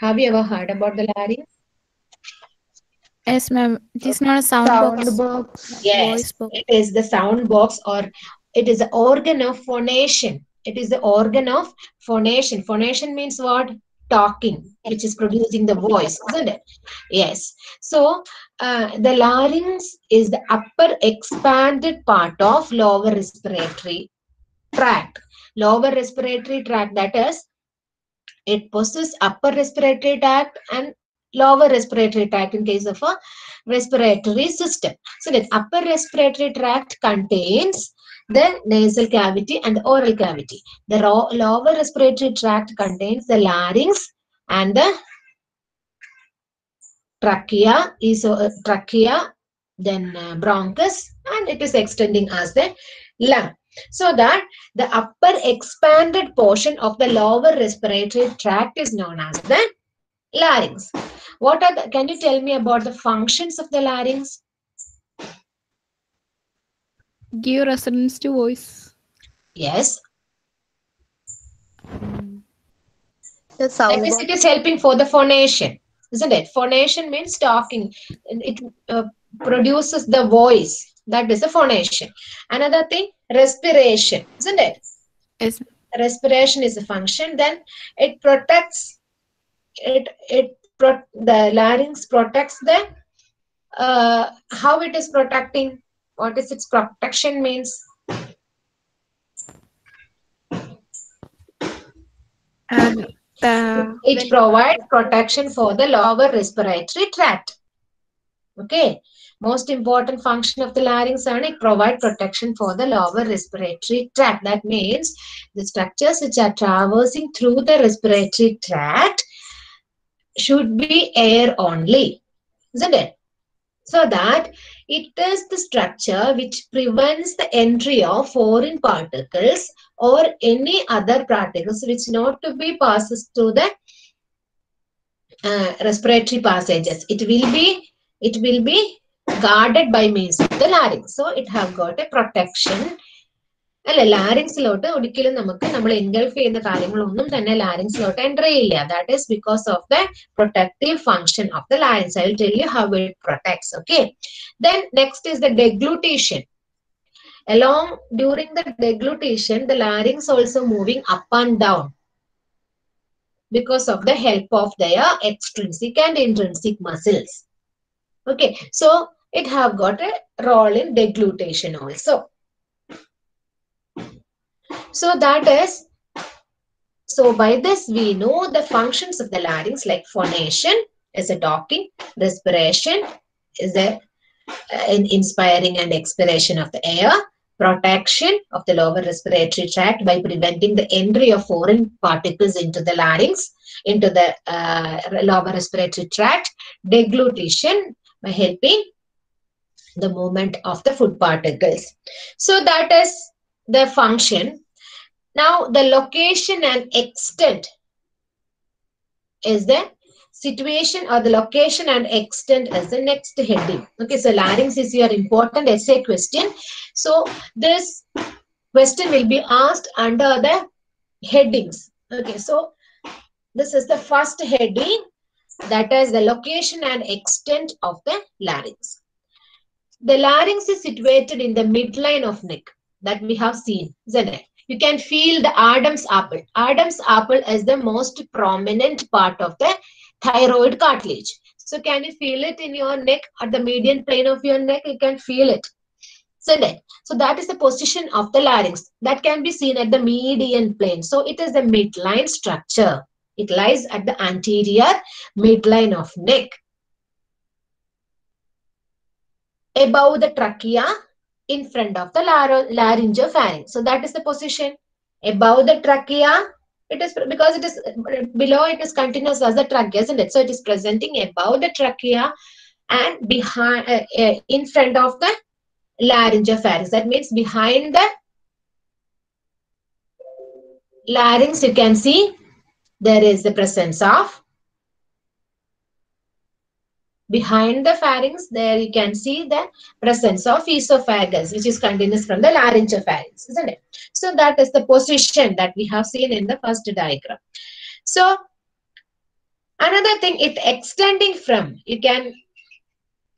Have you ever heard about the larynx? Yes, ma'am. It is not a sound, Sound box. box. Yes, Voice box. it is the sound box or it is the organ of phonation. It is the organ of phonation. Phonation means what? Talking, which is producing the voice, isn't it? Yes. So uh, the larynx is the upper expanded part of lower respiratory tract. Lower respiratory tract, that is, it possesses upper respiratory tract and lower respiratory tract in case of a respiratory system. So the upper respiratory tract contains the nasal cavity and the oral cavity. The lower respiratory tract contains the larynx and the trachea, is uh, trachea, then uh, bronchus, and it is extending as the lung. So that the upper expanded portion of the lower respiratory tract is known as the larynx. What are the, can you tell me about the functions of the larynx? Give resonance to voice. Yes, The that sound means it is helping for the phonation, isn't it? Phonation means talking. It uh, produces the voice. That is a phonation. Another thing, respiration, isn't it? Yes. Respiration is a function. Then it protects. It it pro- the larynx protects the. Uh, how it is protecting? What is its protection means? And the It provides protection for the lower respiratory tract. Okay. Most important function of the larynx and it provide protection for the lower respiratory tract. That means the structures which are traversing through the respiratory tract should be air only. Isn't it? So that it is the structure which prevents the entry of foreign particles or any other particles which not to be passes through the uh, respiratory passages. It will be it will be guarded by means of the larynx. So it have got a protection. അല്ല ലാരിങ്സിലോട്ട് ഒരിക്കലും നമുക്ക് നമ്മൾ engulf ചെയ്യുന്ന കാര്യങ്ങളൊന്നും തന്നെ ലാരിങ്സിലോട്ട് enter ചെയ്യില്ല that is because of the protective function of the larynx I will tell you how it protects okay then next is the ഡെഗ്ലൂട്ടേഷൻ along during the deglutition the larynx also moving up and down because of the help of their extrinsic and intrinsic muscles okay so it have got a role in deglutition also. So that is so by this we know the functions of the larynx like phonation is a talking respiration is a uh, in inspiring and expiration of the air protection of the lower respiratory tract by preventing the entry of foreign particles into the larynx, into the uh, lower respiratory tract, deglutition by helping the movement of the food particles. So that is the function. Now the location and extent is the situation or the location and extent as the next heading. Okay, so larynx is your important essay question. So this question will be asked under the headings. Okay, so this is the first heading that is the location and extent of the larynx. The larynx is situated in the midline of neck that we have seen, isn't it? You can feel the Adam's apple. Adam's apple is the most prominent part of the thyroid cartilage. So can you feel it in your neck at the median plane of your neck? You can feel it. So that, so that is the position of the larynx that can be seen at the median plane. So it is the midline structure. It lies at the anterior midline of neck. Above the trachea, in front of the lar- laryngopharynx. So that is the position. Above the trachea, it is because it is below it is continuous as the trachea, isn't it? So it is presenting above the trachea and behind uh, uh, in front of the laryngopharynx. That means behind the larynx, you can see there is the presence of behind the pharynx. There you can see the presence of esophagus, which is continuous from the laryngeal pharynx, isn't it? So that is the position that we have seen in the first diagram. So another thing, it extending from, you can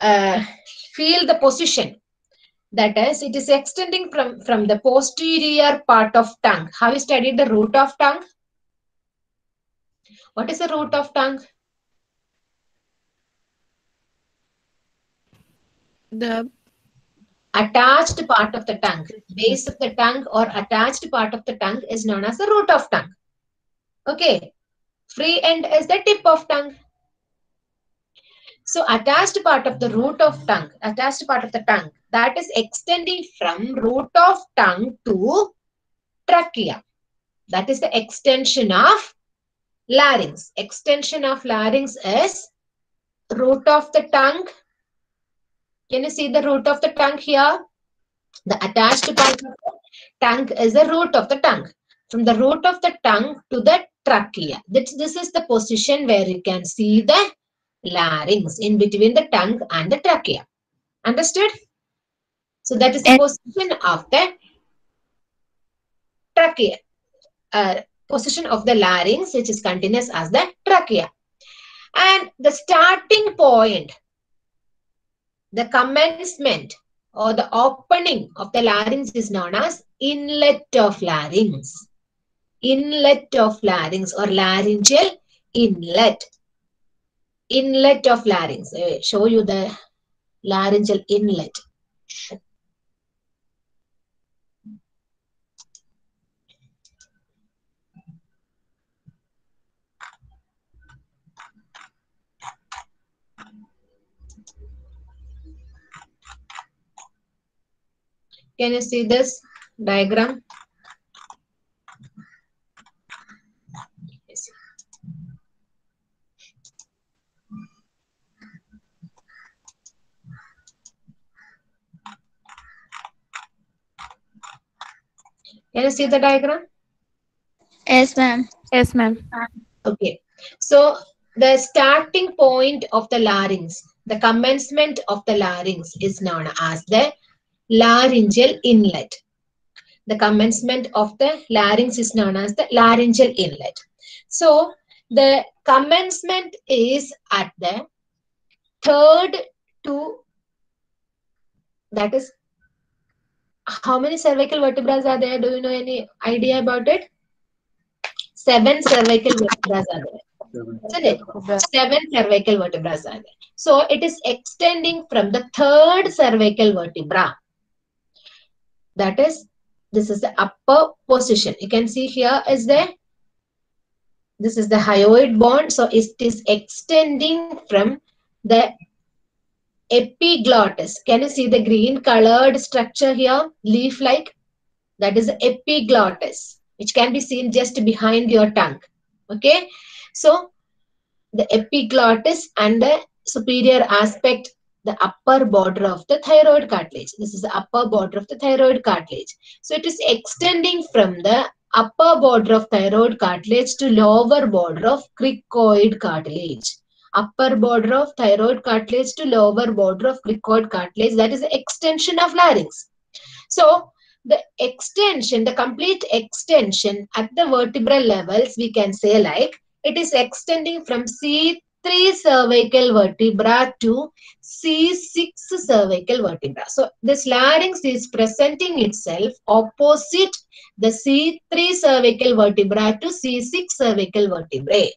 uh, feel the position. That is, it is extending from, from the posterior part of tongue. Have you studied the root of tongue? What is the root of tongue? The attached part of the tongue, base of the tongue or attached part of the tongue is known as the root of tongue. Okay. Free end is the tip of tongue. So attached part of the root of tongue, attached part of the tongue, that is extending from root of tongue to trachea. That is the extension of larynx. Extension of larynx is root of the tongue can you see the root of the tongue here? The attached part of the tongue is the root of the tongue. From the root of the tongue to the trachea. This, this is the position where you can see the larynx in between the tongue and the trachea. Understood? So that is the position of the trachea. Uh, position of the larynx which is continuous as the trachea. And the starting point the commencement or the opening of the larynx is known as inlet of larynx. Inlet of larynx or laryngeal inlet. Inlet of larynx. I show you the laryngeal inlet. Can you see this diagram? Yes. Can you see the diagram? Yes, ma'am. yes, ma'am. Okay. So the starting point of the larynx, the commencement of the larynx is known as the laryngeal inlet. The commencement of the larynx is known as the laryngeal inlet. So the commencement is at the third to that is how many cervical vertebrae are there? Do you know any idea about it? Seven cervical vertebrae are there. Isn't it? Seven cervical vertebrae are there. So it is extending from the third cervical vertebra that is this is the upper position. You can see here is the this is the hyoid bone so it is extending from the epiglottis. Can you see the green colored structure here? Leaf like that is the epiglottis which can be seen just behind your tongue. Okay? So the epiglottis and the superior aspect the upper border of the thyroid cartilage. This is the upper border of the thyroid cartilage. So it is extending from the upper border of thyroid cartilage to lower border of cricoid cartilage. Upper border of thyroid cartilage to lower border of cricoid cartilage. That is the extension of larynx. So the extension, the complete extension at the vertebral levels, we can say like it is extending from C3 cervical vertebra to C6 cervical vertebra. So this larynx is presenting itself opposite the C3 cervical vertebra to C6 cervical vertebrae.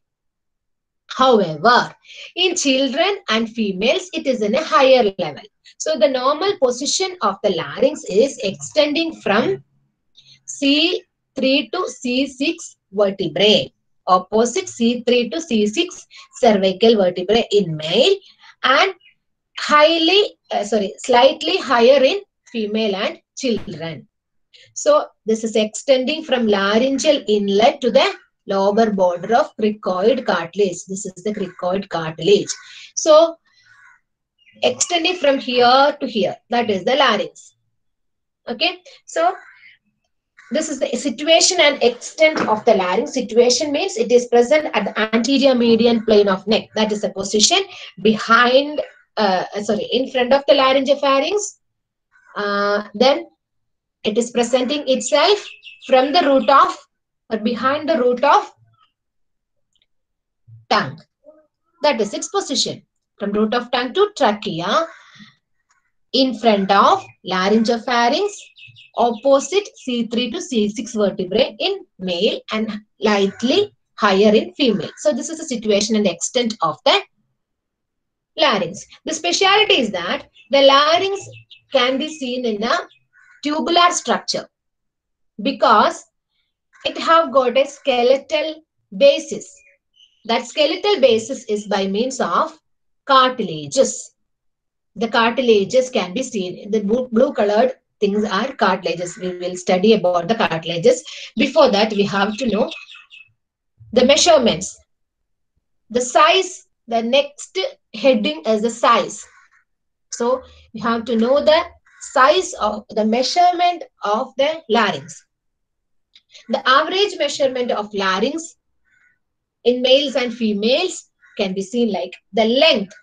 However, in children and females, it is in a higher level. So the normal position of the larynx is extending from C3 to C6 vertebrae opposite C3 to C6 cervical vertebrae in male and highly, uh, sorry, slightly higher in female and children. So this is extending from laryngeal inlet to the lower border of cricoid cartilage. This is the cricoid cartilage. So extending from here to here, that is the larynx. Okay, so this is the situation and extent of the larynx. Situation means it is present at the anterior median plane of neck. That is the position behind, uh, sorry, in front of the laryngopharynx. Uh, then it is presenting itself from the root of or behind the root of tongue. That is its position. From root of tongue to trachea, in front of laryngopharynx, opposite C3 to C6 vertebrae in male and slightly higher in female. So this is the situation and extent of the larynx. The speciality is that the larynx can be seen in a tubular structure because it have got a skeletal basis. That skeletal basis is by means of cartilages. The cartilages can be seen. In the blue, blue colored things are cartilages. We will study about the cartilages. Before that, we have to know the measurements. The size, the next heading is the size. So you have to know the size of the measurement of the larynx. The average measurement of larynx in males and females can be seen like the length.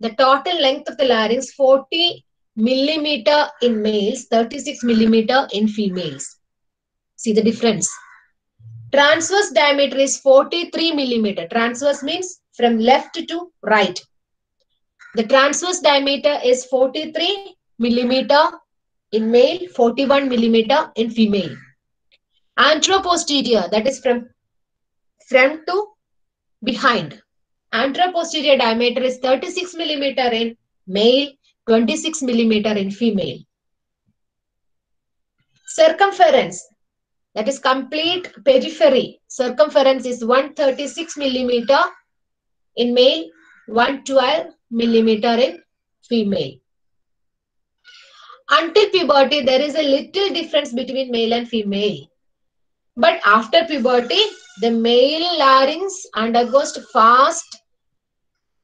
The total length of the larynx 40 millimeter in males, 36 millimeter in females. See the difference. Transverse diameter is 43 millimeter. Transverse means from left to right. The transverse diameter is 43 millimeter in male, 41 millimeter in female. Anteroposterior, that is from front to behind. Anteroposterior diameter is 36 millimeter in male, 26 millimeter in female. Circumference, that is complete periphery. Circumference is 136 millimeter in male, 112 millimeter in female. Until puberty, there is a little difference between male and female. But after puberty, the male larynx undergoes fast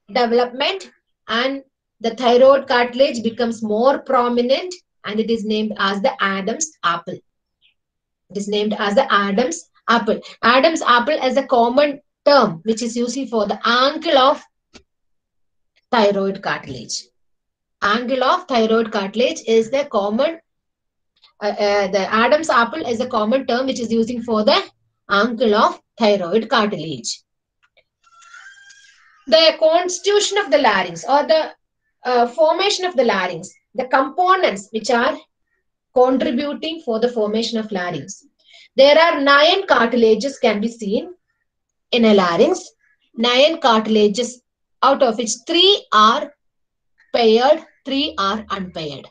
development and the thyroid cartilage becomes more prominent and it is named as the Adam's apple. It is named as the Adam's apple. Adam's apple is a common term which is used for the angle of thyroid cartilage. Angle of thyroid cartilage is the common, uh, uh, the Adam's apple is a common term which is using for the angle of thyroid cartilage. The constitution of the larynx or the uh, formation of the larynx, the components which are contributing for the formation of larynx. There are nine cartilages can be seen in a larynx. Nine cartilages out of which three are paired, three are unpaired.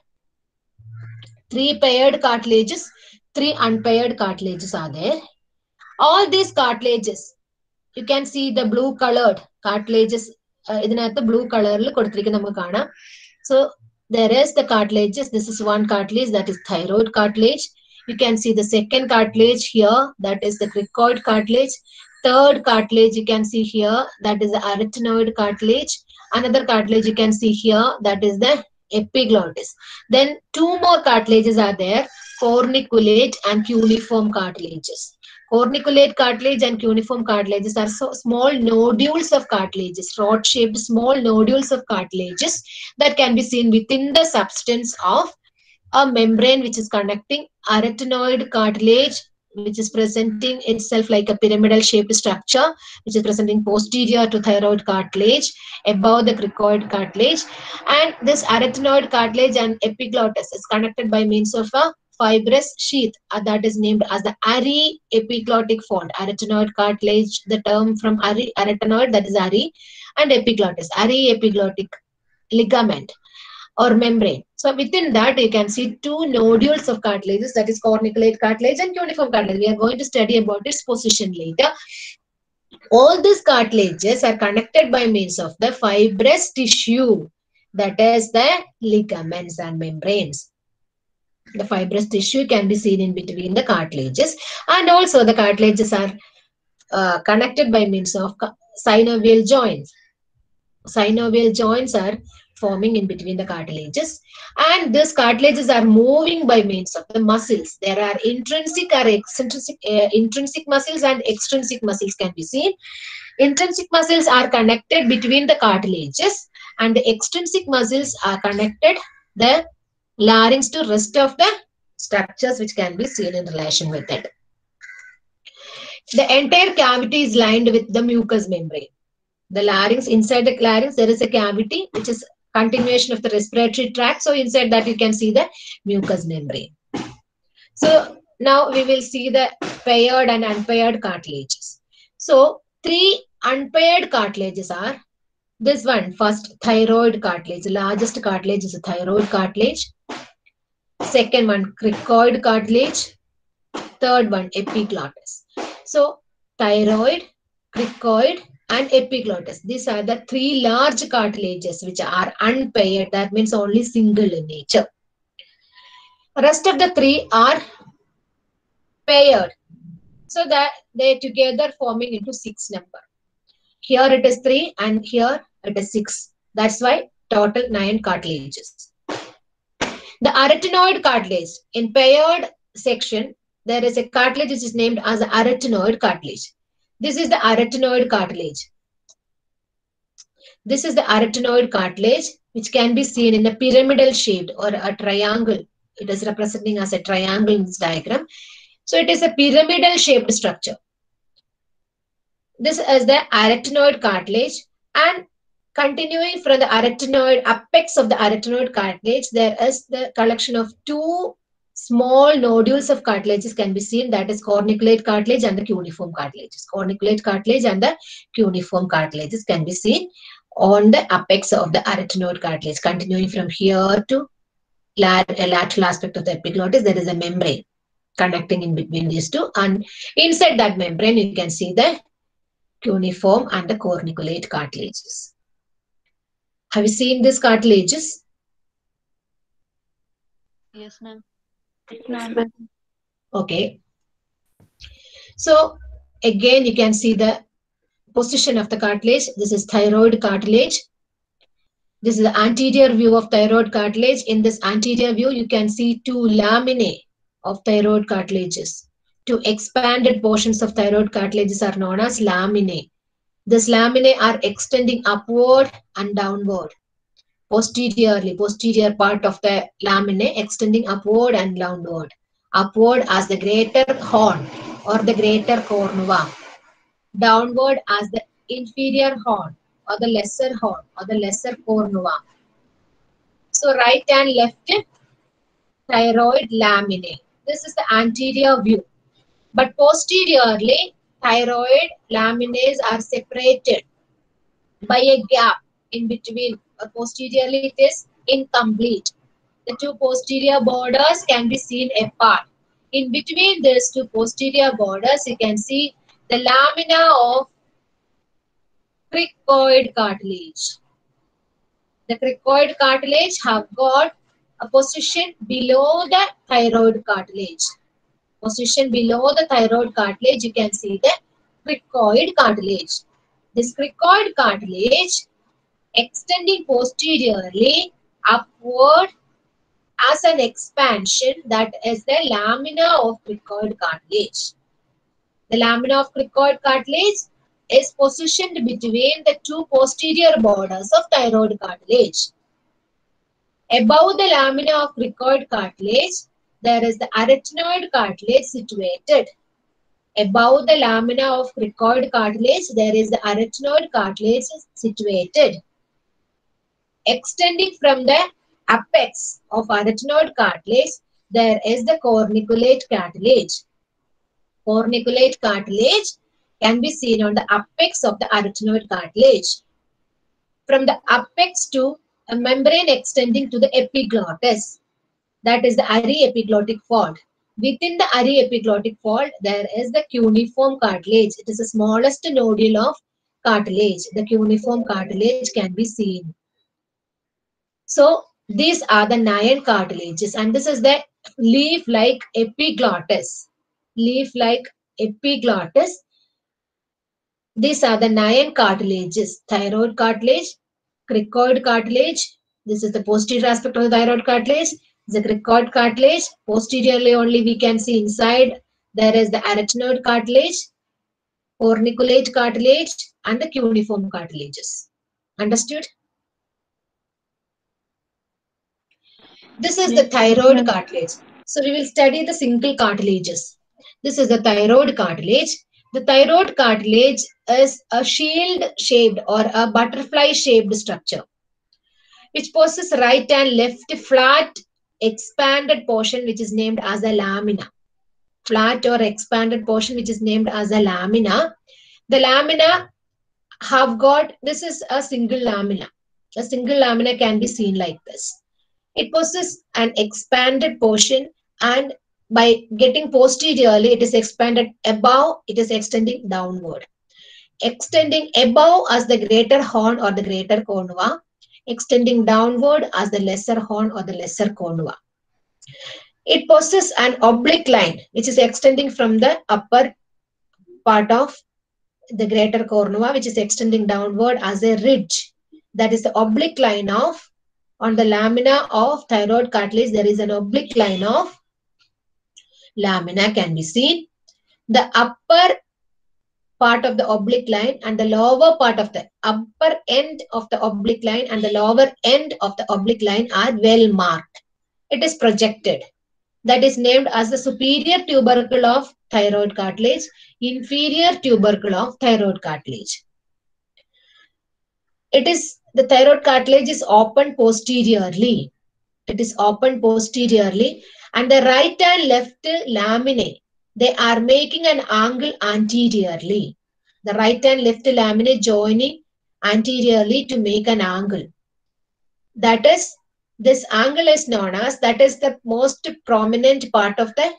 Three paired cartilages, three unpaired cartilages are there. All these cartilages, you can see the blue colored cartilages. uh, ഇതിനകത്ത് blue കളറിൽ കൊടുത്തിരിക്കുന്നത് നമുക്ക് കാണാം so there is the cartilages. This is one cartilage that is thyroid cartilage. You can see the second cartilage here, that is the cricoid cartilage. Third cartilage you can see here, that is the arytenoid cartilage. Another cartilage you can see here, that is the epiglottis. Then two more cartilages are there, corniculate and cuneiform cartilages. Corniculate cartilage and cuneiform cartilages are so small nodules of cartilages, rod-shaped small nodules of cartilages that can be seen within the substance of a membrane which is connecting arytenoid cartilage which is presenting itself like a pyramidal shaped structure which is presenting posterior to thyroid cartilage above the cricoid cartilage. And this arytenoid cartilage and epiglottis is connected by means of a fibrous sheath uh, that is named as the Ari epiglottic fold. Arytenoid cartilage, the term from Ari, arytenoid, that is Ari, and epiglottis, Ari epiglottic ligament or membrane. So within that, you can see two nodules of cartilages, that is corniculate cartilage and cuneiform cartilage. We are going to study about its position later. All these cartilages are connected by means of the fibrous tissue, that is the ligaments and membranes the fibrous tissue can be seen in between the cartilages. And also the cartilages are uh, connected by means of synovial joints. Synovial joints are forming in between the cartilages. And these cartilages are moving by means of the muscles. There are intrinsic or extrinsic uh, intrinsic muscles and extrinsic muscles can be seen. Intrinsic muscles are connected between the cartilages and the extrinsic muscles are connected the larynx to rest of the structures which can be seen in relation with it. The entire cavity is lined with the mucous membrane. The larynx, inside the larynx, there is a cavity which is continuation of the respiratory tract. So inside that you can see the mucous membrane. So now we will see the paired and unpaired cartilages. So three unpaired cartilages are this one first thyroid cartilage. Largest cartilage is a thyroid cartilage. Second one cricoid cartilage. Third one epiglottis. So thyroid, cricoid, and epiglottis. These are the three large cartilages which are unpaired. That means only single in nature. Rest of the three are paired. So that they together forming into six number. Here it is three and here it is six. That's why total nine cartilages. The arytenoid cartilage in paired section, there is a cartilage which is named as the arytenoid cartilage. This is the arytenoid cartilage. This is the arytenoid cartilage, which can be seen in a pyramidal shaped or a triangle. It is representing as a triangle in this diagram. So it is a pyramidal shaped structure. This is the arytenoid cartilage and continuing from the arytenoid apex of the arytenoid cartilage, there is the collection of two small nodules of cartilages can be seen that is corniculate cartilage and the cuneiform cartilages. Corniculate cartilage and the cuneiform cartilages can be seen on the apex of the arytenoid cartilage. Continuing from here to lat lateral aspect of the epiglottis, there is a membrane connecting in between these two and inside that membrane you can see the cuneiform and the corniculate cartilages. Have you seen these cartilages? Yes, ma'am. Okay. So again, you can see the position of the cartilage. This is thyroid cartilage. This is the anterior view of thyroid cartilage. In this anterior view, you can see two laminae of thyroid cartilages. Two expanded portions of thyroid cartilages are known as laminae. These laminae are extending upward and downward. Posteriorly, posterior part of the laminae extending upward and downward. Upward as the greater horn or the greater cornua. Downward as the inferior horn or the lesser horn or the lesser cornua. So right and left thyroid laminae. This is the anterior view. But posteriorly, thyroid laminae are separated by a gap in between. Or posteriorly, it is incomplete. The two posterior borders can be seen apart. In between these two posterior borders, you can see the lamina of cricoid cartilage. The cricoid cartilage have got a position below the thyroid cartilage. Position below the thyroid cartilage, you can see the cricoid cartilage. This cricoid cartilage extending posteriorly upward as an expansion that is the lamina of cricoid cartilage. The lamina of cricoid cartilage is positioned between the two posterior borders of thyroid cartilage. Above the lamina of cricoid cartilage, there is the arytenoid cartilage situated. Above the lamina of cricoid cartilage, there is the arytenoid cartilage situated. Extending from the apex of arytenoid cartilage, there is the corniculate cartilage. Corniculate cartilage can be seen on the apex of the arytenoid cartilage. From the apex to a membrane extending to the epiglottis, that is the aryepiglottic fold. Within the aryepiglottic fold, there is the cuneiform cartilage. It is the smallest nodule of cartilage. The cuneiform cartilage can be seen. So these are the nine cartilages and this is the leaf-like epiglottis. Leaf-like epiglottis. These are the nine cartilages. Thyroid cartilage, cricoid cartilage. This is the posterior aspect of the thyroid cartilage. The cricoid cartilage. Posteriorly only we can see inside. There is the arytenoid cartilage, corniculate cartilage and the cuneiform cartilages. Understood? This is the thyroid cartilage. So we will study the single cartilages. This is the thyroid cartilage. The thyroid cartilage is a shield shaped or a butterfly shaped structure which possesses right and left flat expanded portion which is named as a lamina. Flat or expanded portion which is named as a lamina. The lamina have got, this is a single lamina. A single lamina can be seen like this. It possesses an expanded portion and by getting posteriorly, it is expanded above, it is extending downward. Extending above as the greater horn or the greater cornua, extending downward as the lesser horn or the lesser cornua. It possesses an oblique line which is extending from the upper part of the greater cornua which is extending downward as a ridge. That is the oblique line of on the lamina of thyroid cartilage there is an oblique line of lamina can be seen. The upper part of the oblique line and the lower part of the upper end of the oblique line and the lower end of the oblique line are well marked. It is projected. That is named as the superior tubercle of thyroid cartilage, inferior tubercle of thyroid cartilage. It is the thyroid cartilage is open posteriorly. It is open posteriorly and the right and left laminae they are making an angle anteriorly. The right and left laminae joining anteriorly to make an angle. That is, this angle is known as, that is the most prominent part of the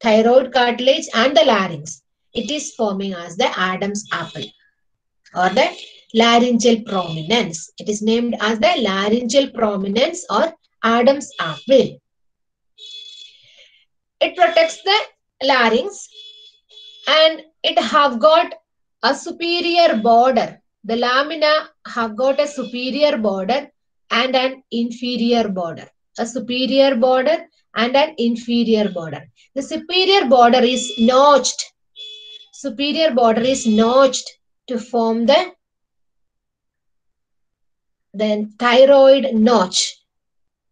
thyroid cartilage and the larynx. It is forming as the Adam's apple or the laryngeal prominence. It is named as the laryngeal prominence or Adam's apple. It protects the larynx and it have got a superior border. The lamina have got a superior border and an inferior border. A superior border and an inferior border. The superior border is notched. Superior border is notched to form the then thyroid notch.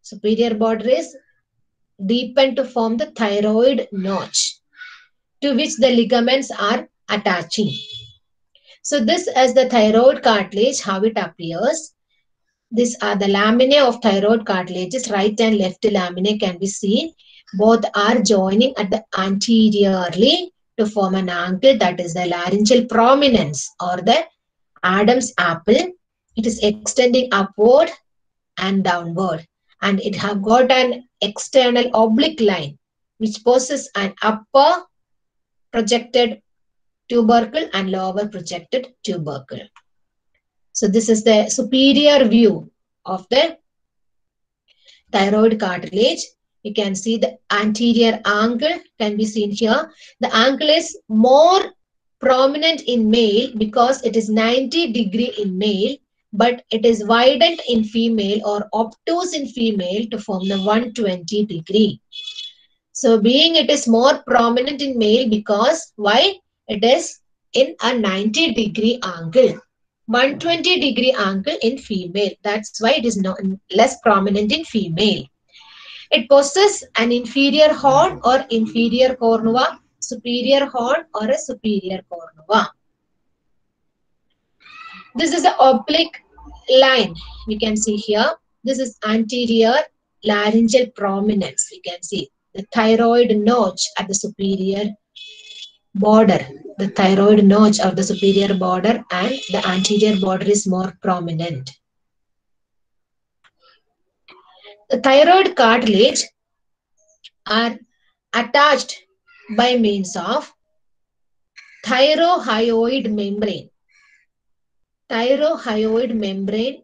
Superior border is deepened to form the thyroid notch to which the ligaments are attaching. So this is the thyroid cartilage, how it appears. These are the laminae of thyroid cartilages, right and left laminae can be seen. Both are joining at the anteriorly to form an angle that is the laryngeal prominence or the Adam's apple. It is extending upward and downward and it have got an external oblique line which possesses an upper projected tubercle and lower projected tubercle. So this is the superior view of the thyroid cartilage. You can see the anterior angle can be seen here. The angle is more prominent in male because it is 90 degree in male but it is widened in female or obtuse in female to form the 120 degree. So being it is more prominent in male because why? It is in a 90 degree angle. 120 degree angle in female. That's why it is not less prominent in female. It possesses an inferior horn or inferior cornua, superior horn or a superior cornua. This is the oblique line we can see here. This is anterior laryngeal prominence. We can see the thyroid notch at the superior border. The thyroid notch of the superior border and the anterior border is more prominent. The thyroid cartilage are attached by means of thyrohyoid membrane thyrohyoid membrane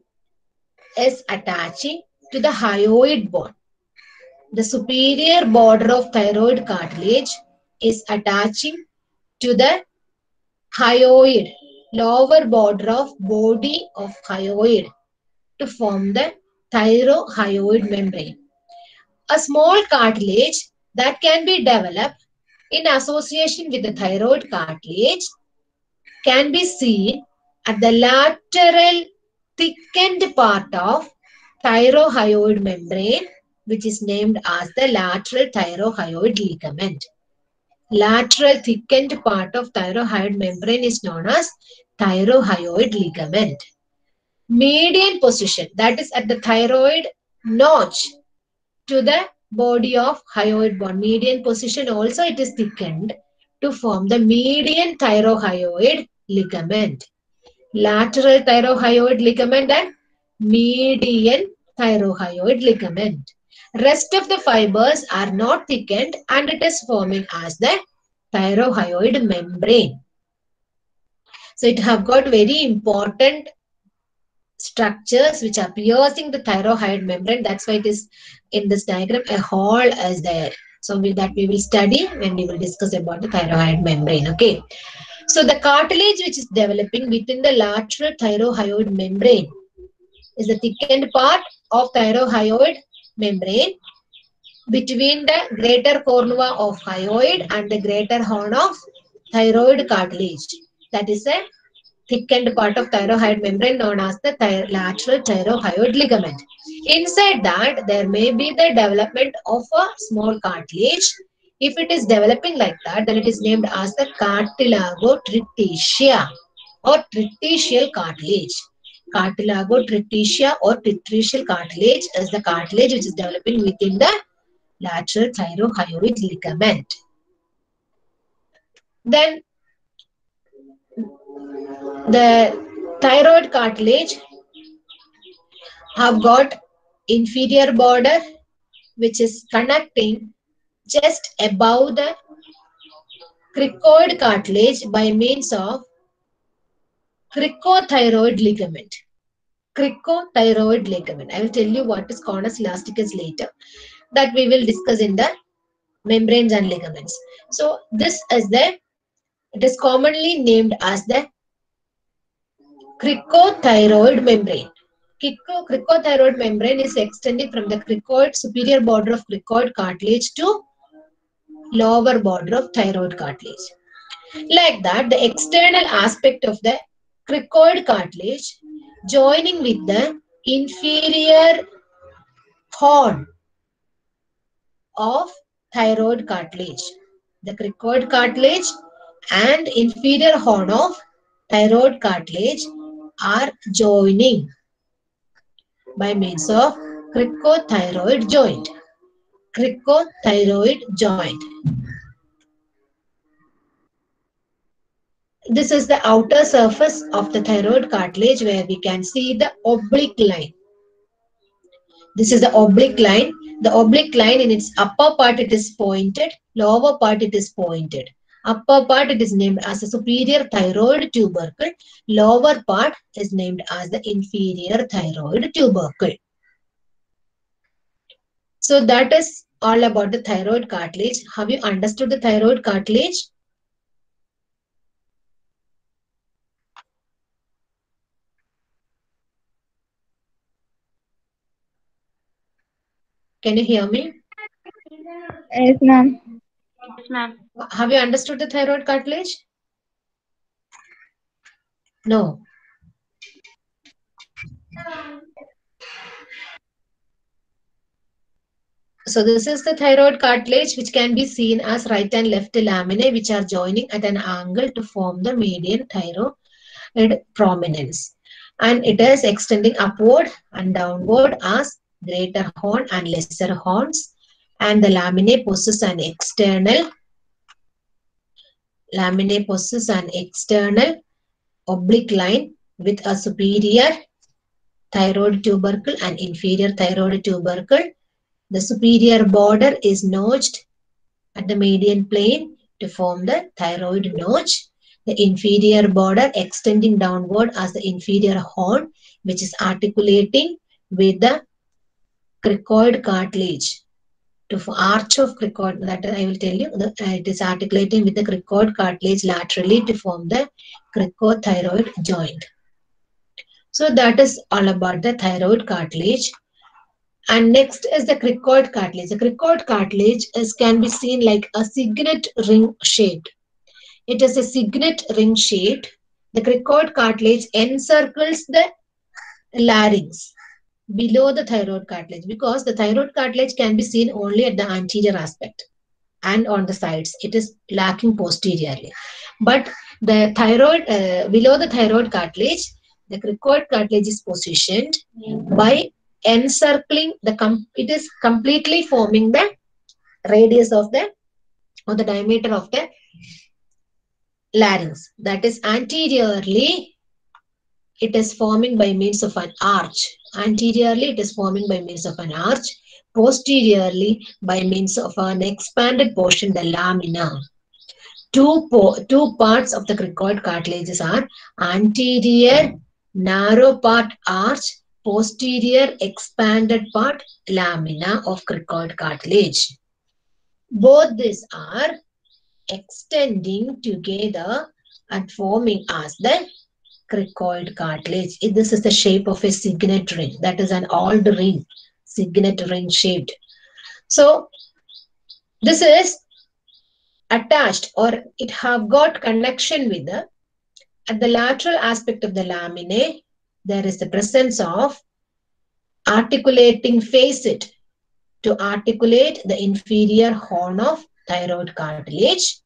is attaching to the hyoid bone. The superior border of thyroid cartilage is attaching to the hyoid, lower border of body of hyoid to form the thyrohyoid membrane. A small cartilage that can be developed in association with the thyroid cartilage can be seen at the lateral thickened part of thyrohyoid membrane which is named as the lateral thyrohyoid ligament. lateral thickened part of thyroid membrane is known as thyrohyoid ligament. Median position, that is at the thyroid notch to the body of hyoid bone. Median position also it is thickened to form the median thyrohyoid ligament. Lateral thyrohyoid ligament and median thyrohyoid ligament. Rest of the fibers are not thickened and it is forming as the thyrohyoid membrane. So it have got very important structures which are piercing the thyroid membrane. That's why it is in this diagram a hole is there. So with that we will study when we will discuss about the thyroid membrane. Okay. So the cartilage which is developing within the lateral thyroid membrane is the thickened part of thyroid membrane between the greater cornua of hyoid and the greater horn of thyroid cartilage. That is a thickened part of thyroid membrane known as the thy lateral thyroid ligament. Inside that, there may be the development of a small cartilage. If it is developing like that, then it is named as the cartilagotriticea or triticeal cartilage cartilago triticea or triticeal cartilage is the cartilage which is developing within the lateral thyroid ligament. Then the thyroid cartilage have got inferior border which is connecting just above the cricoid cartilage by means of cricothyroid ligament. Cricothyroid ligament. I will tell you what is conus elasticus later. That we will discuss in the membranes and ligaments. So this is the, it is commonly named as the cricothyroid membrane. Crico, cricothyroid membrane is extending from the cricoid, superior border of cricoid cartilage to lower border of thyroid cartilage. Like that, the external aspect of the cricoid cartilage joining with the inferior horn of thyroid cartilage. The cricoid cartilage and inferior horn of thyroid cartilage are joining by means of cricothyroid joint. Cricothyroid joint. This is the outer surface of the thyroid cartilage where we can see the oblique line. This is the oblique line. The oblique line in its upper part it is pointed, lower part it is pointed. Upper part it is named as the superior thyroid tubercle. Lower part is named as the inferior thyroid tubercle. So that is all about the thyroid cartilage. Have you understood the thyroid cartilage? Can you hear me? Yes, ma'am. Yes, ma'am. Have you understood the thyroid cartilage? No. So this is the thyroid cartilage which can be seen as right and left laminae which are joining at an angle to form the median thyroid prominence. And it is extending upward and downward as greater horn and lesser horns. And the laminae possess an external laminae possess an external oblique line with a superior thyroid tubercle and inferior thyroid tubercle. The superior border is notched at the median plane to form the thyroid notch. The inferior border extending downward as the inferior horn, which is articulating with the cricoid cartilage. To arch of cricoid, that I will tell you, the, uh, it is articulating with the cricoid cartilage laterally to form the cricothyroid joint. So that is all about the thyroid cartilage. And next is the cricoid cartilage. The cricoid cartilage is can be seen like a signet ring shaped. It is a signet ring shaped. The cricoid cartilage encircles the larynx below the thyroid cartilage because the thyroid cartilage can be seen only at the anterior aspect. and on the sides. It is lacking posteriorly. But the thyroid, uh, below the thyroid cartilage, the cricoid cartilage is positioned by encircling the, com- it is completely forming the radius of the, or the diameter of the larynx. That is anteriorly, it is forming by means of an arch. Anteriorly, it is forming by means of an arch. Posteriorly, by means of an expanded portion, the lamina. Two, two parts of the cricoid cartilages are anterior narrow part arch, posterior expanded part lamina of cricoid cartilage. Both these are extending together and forming as the cartilage. This is the shape of a signet ring. That is an old ring, signet ring shaped. So this is attached or it have got connection with the at the lateral aspect of the laminae there is the presence of articulating facet to articulate the inferior horn of thyroid cartilage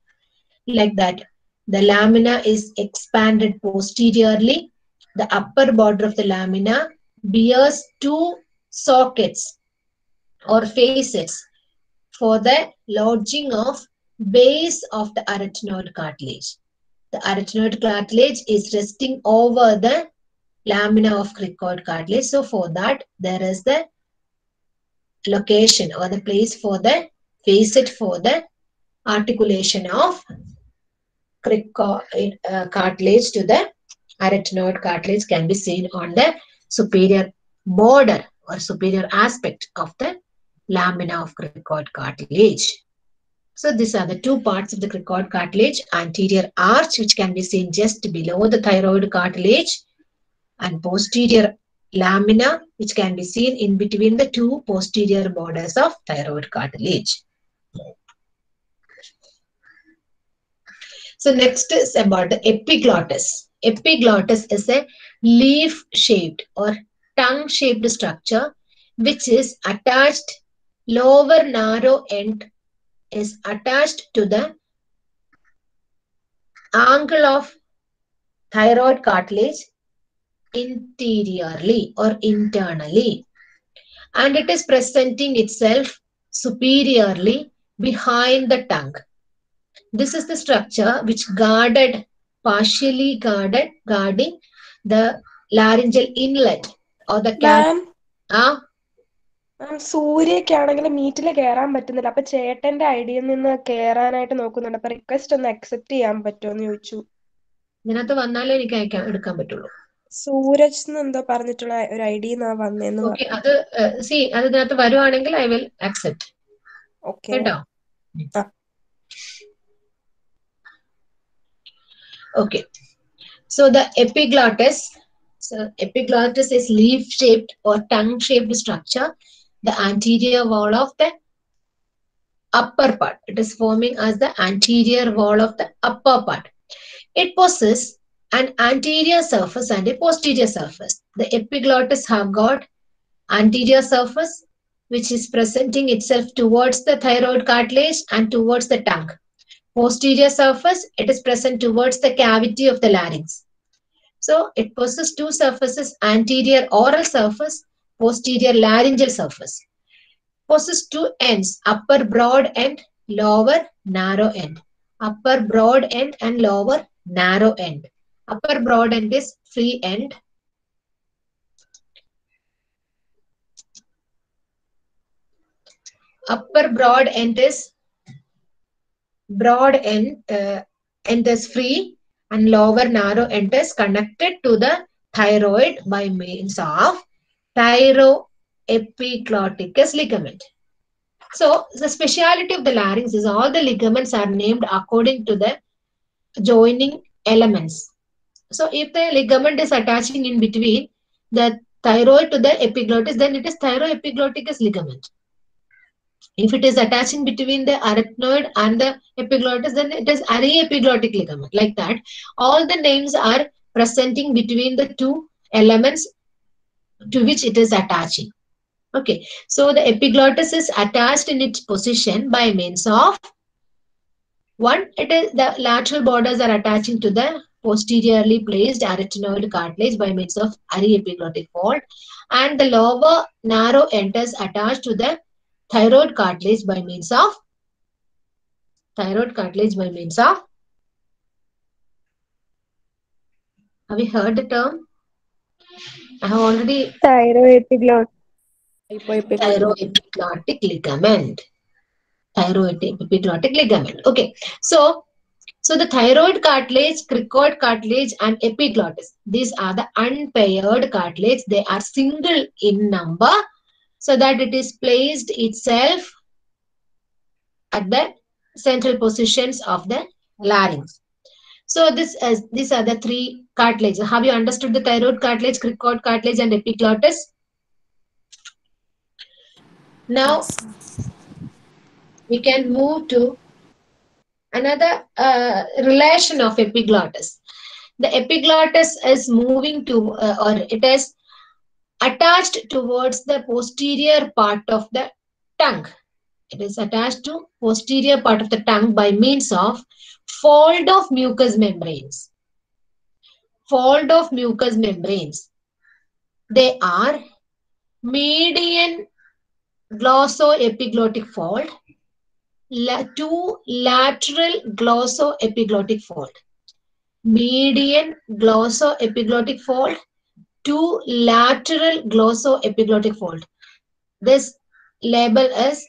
like that the lamina is expanded posteriorly the upper border of the lamina bears two sockets or facets for the lodging of base of the arytenoid cartilage the arytenoid cartilage is resting over the lamina of cricoid cartilage. So for that, there is the location or the place for the facet for the articulation of Uh, cartilage to the arytenoid cartilage can be seen on the superior border or superior aspect of the lamina of cricoid cartilage. So these are the two parts of the cricoid cartilage, anterior arch, which can be seen just below the thyroid cartilage, and posterior lamina, which can be seen in between the two posterior borders of thyroid cartilage. So next is about the epiglottis. Epiglottis is a leaf-shaped or tongue-shaped structure which is attached lower narrow end is attached to the angle of thyroid cartilage interiorly or internally and it is presenting itself superiorly behind the tongue this is the structure which guarded partially guarded guarding the laryngeal inlet or the can ah സൂര്യക്ക് ആണെങ്കിൽ മീറ്റിൽ കയറാൻ പറ്റുന്നില്ല. അപ്പൊ ചേട്ടന്റെ ഐഡിയിൽ നിന്ന് കയറാനായിട്ട് നോക്കുന്നുണ്ട്. അപ്പൊ റിക്വസ്റ്റ് ഒന്ന് അക്സെപ്റ്റ് ചെയ്യാൻ പറ്റുമോ ചോദിച്ചു. ഇതിനകത്ത് വന്നാലേ എനിക്ക് അയക്കാൻ എടുക്കാൻ പറ്റുള്ളൂ. സൂരജ് എന്തോ പറഞ്ഞിട്ടുള്ള ഒരു ഐഡി എന്നാ വന്നേന്ന് അത് സി അത് ഇതിനകത്ത് വരുവാണെങ്കിൽ ഐ വിൽ അക്സെപ്റ്റ് ഓക്കെ കേട്ടോ. Okay. So the epiglottis, so epiglottis is leaf-shaped or tongue-shaped structure, the anterior wall of the upper part. It is forming as the anterior wall of the upper part. It possesses an anterior surface and a posterior surface. The epiglottis have got anterior surface, which is presenting itself towards the thyroid cartilage and towards the tongue posterior surface, it is present towards the cavity of the larynx. So it possesses two surfaces, anterior oral surface, posterior laryngeal surface. Possesses two ends, upper broad end, lower narrow end. Upper broad end and lower narrow end. Upper broad end is free end. Upper broad end is broad end, uh, end is free and lower narrow end is connected to the thyroid by means of thyroepiglotticus ligament. So the speciality of the larynx is all the ligaments are named according to the joining elements. So if the ligament is attaching in between the thyroid to the epiglottis, then it is thyroepiglotticus ligament. If it is attaching between the arytenoid and the epiglottis, then it is aryepiglottic ligament. Like that, all the names are presenting between the two elements to which it is attaching. Okay, so the epiglottis is attached in its position by means of One, it is the lateral borders are attaching to the posteriorly placed arytenoid cartilage by means of aryepiglottic fold, and the lower narrow end is attached to the thyroid cartilage by means of thyroid cartilage by means of. Have you heard the term? I have already Thyroepiglottic. thyroepiglottic ligament. Thyroepiglottic ligament. Okay, so so the thyroid cartilage, cricoid cartilage, and epiglottis. These are the unpaired cartilage. They are single in number, so that it is placed itself at the central positions of the larynx. So this is these are the three cartilages. Have you understood the thyroid cartilage, cricoid cartilage, and epiglottis? Now we can move to another uh, relation of epiglottis. The epiglottis is moving to, uh, or it is attached towards the posterior part of the tongue. It is attached to posterior part of the tongue by means of fold of mucous membranes. Fold of mucous membranes. They are median glossoepiglottic fold, la- two lateral glossoepiglottic fold, median glossoepiglottic fold, two lateral glossoepiglottic fold. This label is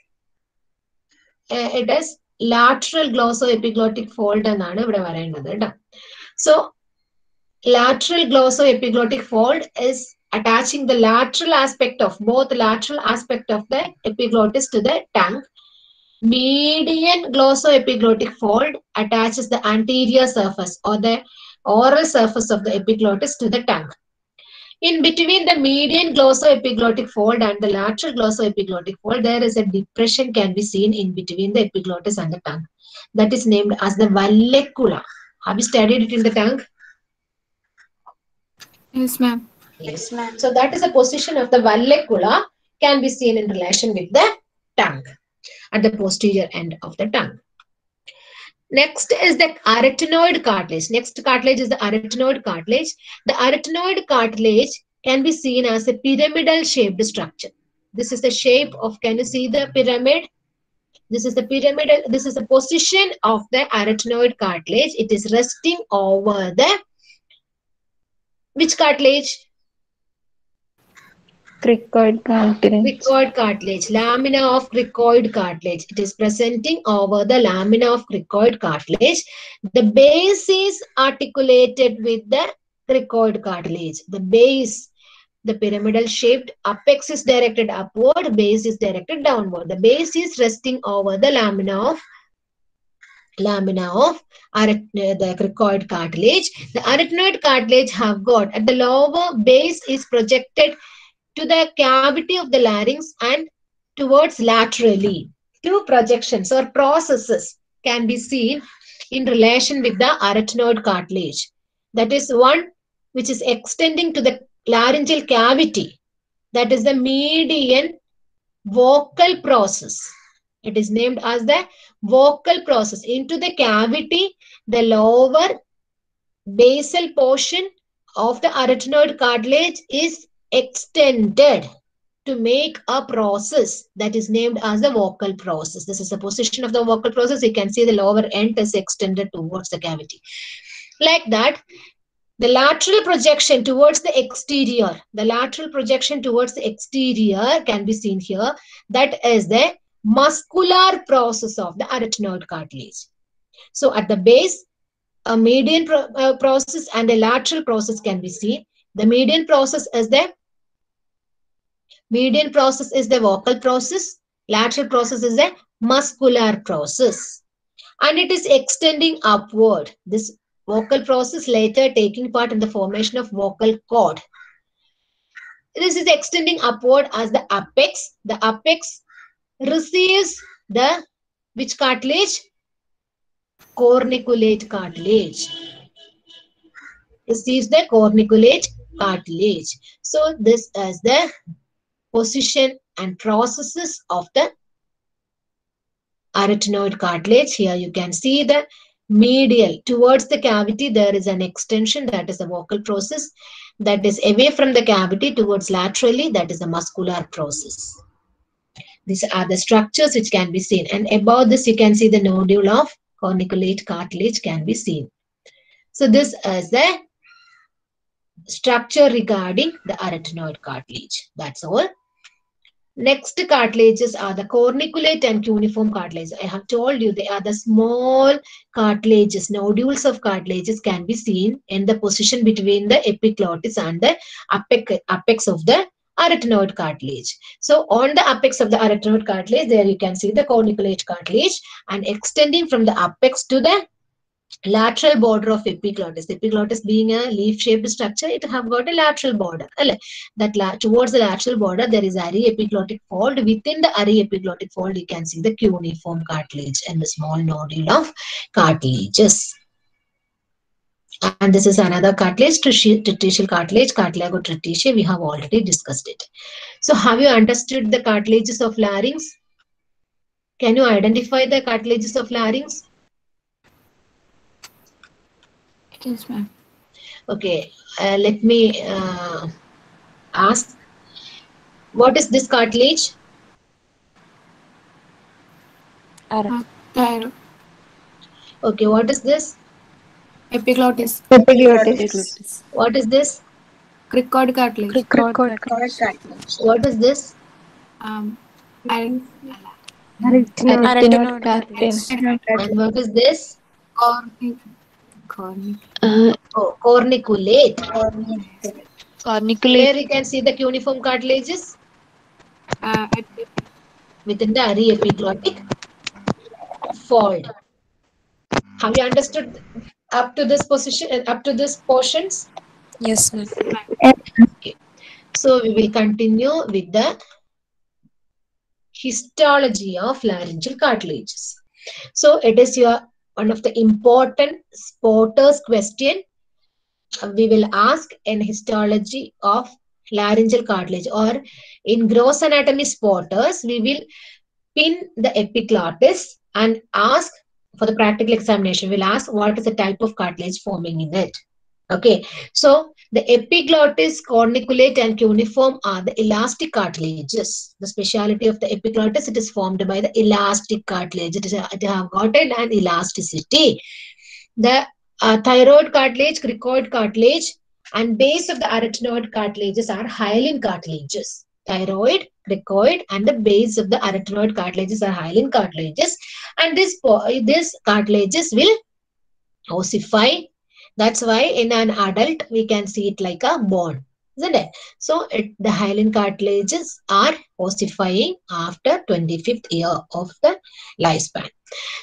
uh, it is lateral glossoepiglottic fold എന്നാണ് ഇവിടെ പറയേണ്ടത് കേട്ടോ so lateral glossoepiglottic fold is attaching the lateral aspect of both lateral aspect of the epiglottis to the tongue. Median glossoepiglottic fold attaches the anterior surface or the oral surface of the epiglottis to the tongue. In between the median glossoepiglottic fold and the lateral glossoepiglottic fold, there is a depression can be seen in between the epiglottis and the tongue. That is named as the vallecula. Have you studied it in the tongue? Yes, ma'am. Yes, ma'am. So that is the position of the vallecula can be seen in relation with the tongue at the posterior end of the tongue. Next is the arytenoid cartilage. Next cartilage is the arytenoid cartilage. The arytenoid cartilage can be seen as a pyramidal shaped structure. This is the shape of, can you see the pyramid? This is the pyramidal, this is the position of the arytenoid cartilage. It is resting over the, which cartilage? Cricoid cartilage. cricoid cartilage, lamina of cricoid cartilage. It is presenting over the lamina of cricoid cartilage. The base is articulated with the cricoid cartilage. The base, the pyramidal shaped apex is directed upward, base is directed downward. The base is resting over the lamina of lamina of uh, the cricoid cartilage. The arytenoid cartilage have got at the lower base is projected to the cavity of the larynx and towards laterally. Two projections or processes can be seen in relation with the arytenoid cartilage. That is one which is extending to the laryngeal cavity. That is the median vocal process. It is named as the vocal process. Into the cavity, the lower basal portion of the arytenoid cartilage is extended to make a process that is named as the vocal process. This is the position of the vocal process. You can see the lower end is extended towards the cavity. Like that, the lateral projection towards the exterior, the lateral projection towards the exterior can be seen here. That is the muscular process of the arytenoid cartilage. So at the base, a median pro- uh, process and a lateral process can be seen. The median process is the median process is the vocal process. Lateral process is the muscular process. And it is extending upward. This vocal process later taking part in the formation of vocal cord. This is extending upward as the apex. The apex receives the which cartilage? Corniculate cartilage. Receives the corniculate cartilage. So this is the position and processes of the arytenoid cartilage. Here you can see the medial towards the cavity. There is an extension that is the vocal process. That is away from the cavity towards laterally. That is the muscular process. These are the structures which can be seen. And above this, you can see the nodule of corniculate cartilage can be seen. So this is the structure regarding the arytenoid cartilage. That's all. Next cartilages are the corniculate and cuneiform cartilage. I have told you they are the small cartilages, nodules of cartilages can be seen in the position between the epiglottis and the apex, apex of the arytenoid cartilage. So on the apex of the arytenoid cartilage, there you can see the corniculate cartilage and extending from the apex to the lateral border of epiglottis. Epiglottis being a leaf-shaped structure, it have got a lateral border. That la towards the lateral border, there is aryepiglottic fold. Within the aryepiglottic fold, you can see the cuneiform cartilage and the small nodule of cartilages. And this is another cartilage, triticeal cartilage, cartilago triticea. We have already discussed it. So have you understood the cartilages of larynx? Can you identify the cartilages of larynx? Yes, ma'am. Okay, uh, let me uh, ask, what is this cartilage? Thyroid. Okay, what is this? Epiglottis. Epiglottis. What is this? Cricoid cartilage. What is this? Um, I, Arytenoid cartilage. And what is this? cornic, cornic. Oh, corniculate. Corniculate. Here you can see the cuneiform cartilages Uh, at the within the aryepiglottic fold. Have you understood up to this position, uh, up to this portions? Yes, ma'am. So we will continue with the histology of laryngeal cartilages. So it is your one of the important spotters question. We will ask in histology of laryngeal cartilage or in gross anatomy spotters, we will pin the epiglottis and ask for the practical examination. We'll ask what is the type of cartilage forming in it. Okay, so the epiglottis, corniculate, and cuneiform are the elastic cartilages. The speciality of the epiglottis, it is formed by the elastic cartilage. It, is, it have got an elasticity. The uh, thyroid cartilage, cricoid cartilage, and base of the arytenoid cartilages are hyaline cartilages. Thyroid, cricoid, and the base of the arytenoid cartilages are hyaline cartilages. And this, this cartilages will ossify that's why in an adult, we can see it like a bone, isn't it? So it, the hyaline cartilages are ossifying after 25th year of the lifespan.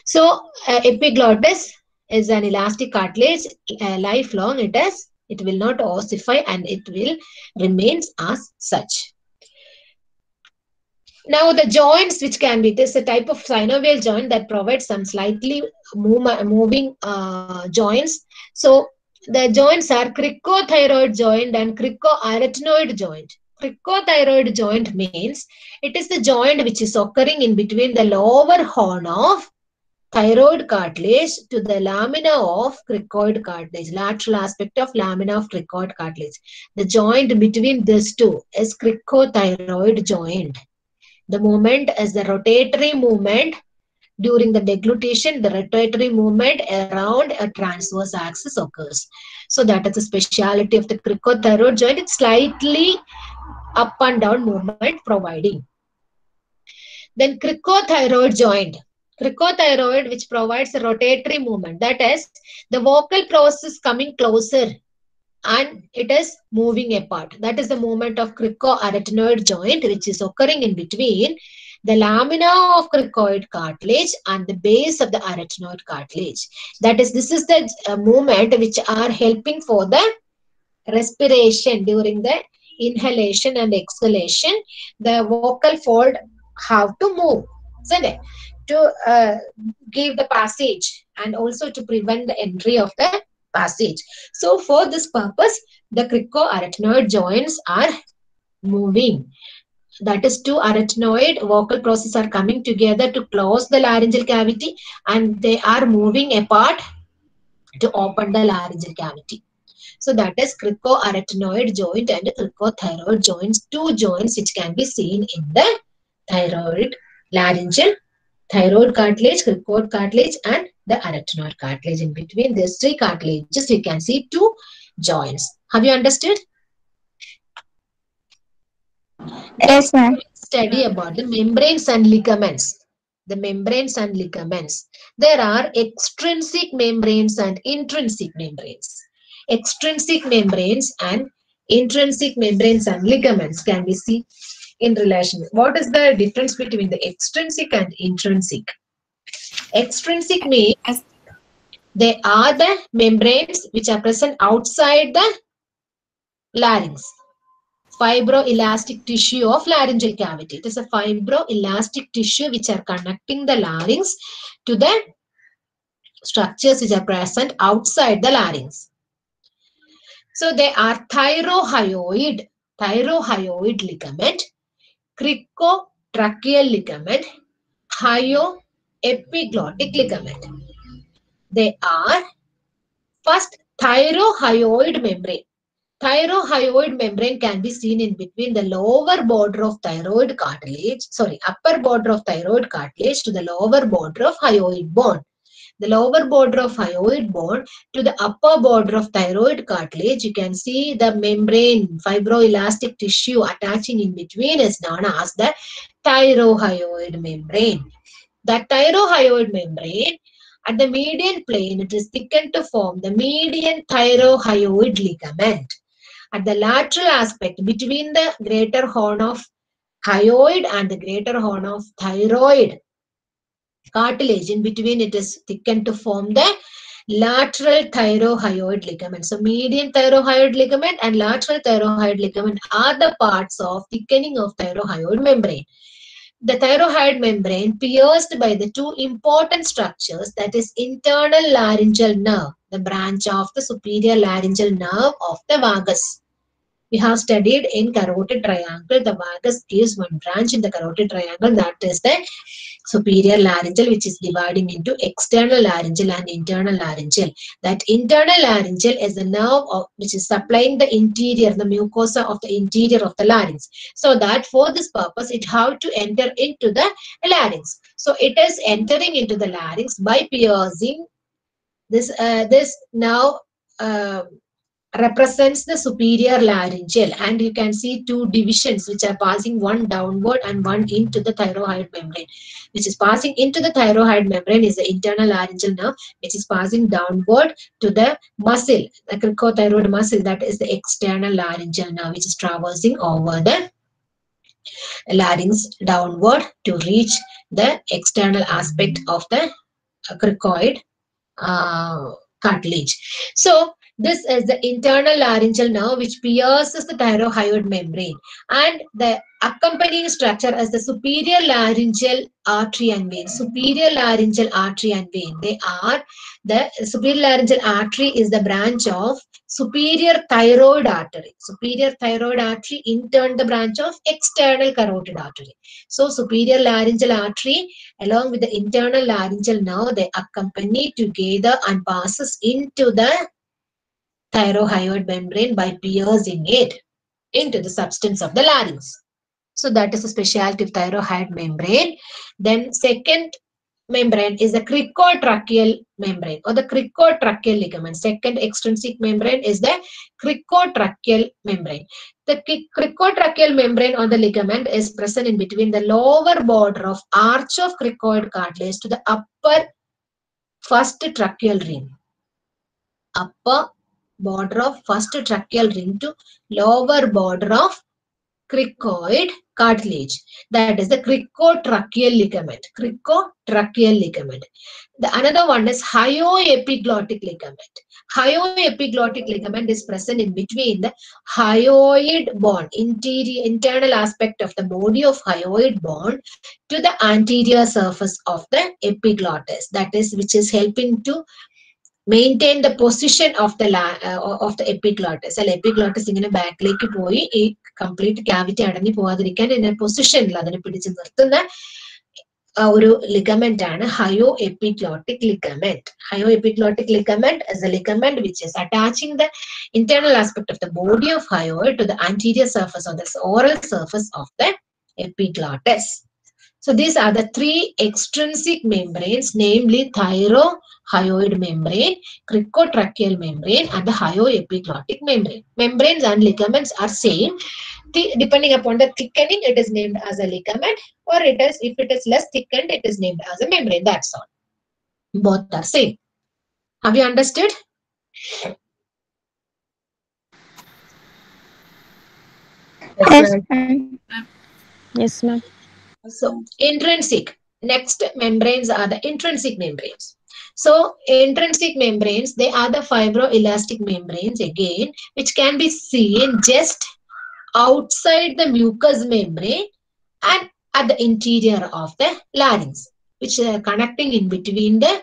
So uh, epiglottis is an elastic cartilage, uh, lifelong it is, it will not ossify and it will remains as such. Now the joints which can be, this is a type of synovial joint that provides some slightly moving uh, joints so the joints are cricothyroid joint and cricoarytenoid joint. Cricothyroid joint means it is the joint which is occurring in between the lower horn of thyroid cartilage to the lamina of cricoid cartilage, lateral aspect of lamina of cricoid cartilage. The joint between these two is cricothyroid joint. The movement is the rotatory movement during the deglutition, the rotatory movement around a transverse axis occurs. So that is the speciality of the cricothyroid joint. It's slightly up and down movement providing. Then cricothyroid joint. Cricothyroid which provides a rotatory movement. That is the vocal process coming closer and it is moving apart. That is the movement of cricoarytenoid joint which is occurring in between the lamina of cricoid cartilage and the base of the arytenoid cartilage. That is, this is the uh, movement which are helping for the respiration during the inhalation and exhalation. The vocal fold have to move, isn't it? To uh, give the passage and also to prevent the entry of the passage. So for this purpose, the cricoarytenoid joints are moving that is two arytenoid vocal processes are coming together to close the laryngeal cavity and they are moving apart to open the laryngeal cavity. So that is cricoarytenoid joint and cricothyroid joints, two joints which can be seen in the thyroid, laryngeal, thyroid cartilage, cricoid cartilage and the arytenoid cartilage. In between these three cartilages, we can see two joints. Have you understood? Yes, ma'am. Study about the membranes and ligaments. The membranes and ligaments. There are extrinsic membranes and intrinsic membranes. Extrinsic membranes and intrinsic membranes and ligaments can be seen in relation. What is the difference between the extrinsic and intrinsic? Extrinsic means they are the membranes which are present outside the larynx. Fibroelastic tissue of laryngeal cavity. It is a fibroelastic tissue which are connecting the larynx to the structures which are present outside the larynx. So they are thyrohyoid, thyrohyoid ligament, cricotracheal ligament, hyoepiglottic ligament. They are first thyrohyoid membrane. Thyrohyoid membrane can be seen in between the lower border of thyroid cartilage, sorry, upper border of thyroid cartilage to the lower border of hyoid bone. The lower border of hyoid bone to the upper border of thyroid cartilage, you can see the membrane, fibroelastic tissue attaching in between is known as the thyrohyoid membrane. The thyrohyoid membrane at the median plane, it is thickened to form the median thyrohyoid ligament. At the lateral aspect between the greater horn of hyoid and the greater horn of thyroid cartilage, in between it is thickened to form the lateral thyrohyoid ligament. So median thyrohyoid ligament and lateral thyrohyoid ligament are the parts of thickening of thyrohyoid membrane the thyroid membrane pierced by the two important structures that is internal laryngeal nerve, the branch of the superior laryngeal nerve of the vagus. We have studied in carotid triangle, the vagus gives one branch in the carotid triangle that is the superior laryngeal which is dividing into external laryngeal and internal laryngeal. That internal laryngeal is the nerve of, which is supplying the interior, the mucosa of the interior of the larynx. So that for this purpose, it have to enter into the larynx. So it is entering into the larynx by piercing this. Uh, this now uh, represents the superior laryngeal, and you can see two divisions which are passing one downward and one into the thyroid membrane. Which is passing into the thyroid membrane is the internal laryngeal nerve, which is passing downward to the muscle, the cricothyroid muscle, that is the external laryngeal nerve, which is traversing over the larynx downward to reach the external aspect of the cricoid uh, cartilage. So this is the internal laryngeal nerve which pierces the thyroid membrane and the accompanying structure is the superior laryngeal artery and vein. Superior laryngeal artery and vein. They are the superior laryngeal artery is the branch of superior thyroid artery. Superior thyroid artery in turn the branch of external carotid artery. So superior laryngeal artery along with the internal laryngeal nerve they accompany together and passes into the thyroid membrane by piercing it into the substance of the larynx. So that is a specialty of thyroid membrane. Then second membrane is the cricotracheal membrane or the cricotracheal ligament. Second extrinsic membrane is the cricotracheal membrane. The cri- cricotracheal membrane or the ligament is present in between the lower border of arch of cricoid cartilage to the upper first tracheal ring. Upper border of first tracheal ring to lower border of cricoid cartilage. That is the cricotracheal ligament. Cricotracheal ligament. The another one is hyoepiglottic ligament. Hyoepiglottic ligament is present in between the hyoid bone, interior internal aspect of the body of hyoid bone to the anterior surface of the epiglottis. That is which is helping to maintain the position of the of the epiglottis അല്ല epiglottis ഇങ്ങനെ ബാക്കിലേക്ക് പോയി ഈ complete cavity അടഞ്ഞു പോവാതിരിക്കാൻ ഇതിന്റെ പൊസിഷനിൽ അതിനെ പിടിച്ചു നിർത്തുന്ന ഒരു ലിഗമെന്റ് ആണ് hyoepiglottic ligament hyoepiglottic ligament is a ligament which is attaching the internal aspect of the body of hyoid to the anterior surface or the oral surface of the epiglottis. So these are the three extrinsic membranes, namely thyrohyoid membrane, cricotracheal membrane, and the hyoepiglottic membrane. Membranes and ligaments are same. Thi- Depending upon the thickening, it is named as a ligament, or it is if it is less thickened, it is named as a membrane. That's all. Both are same. Have you understood? Yes, ma'am. Yes, ma'am. So intrinsic. Next membranes are the intrinsic membranes. So intrinsic membranes, they are the fibroelastic membranes again, which can be seen just outside the mucous membrane and at the interior of the larynx, which are connecting in between the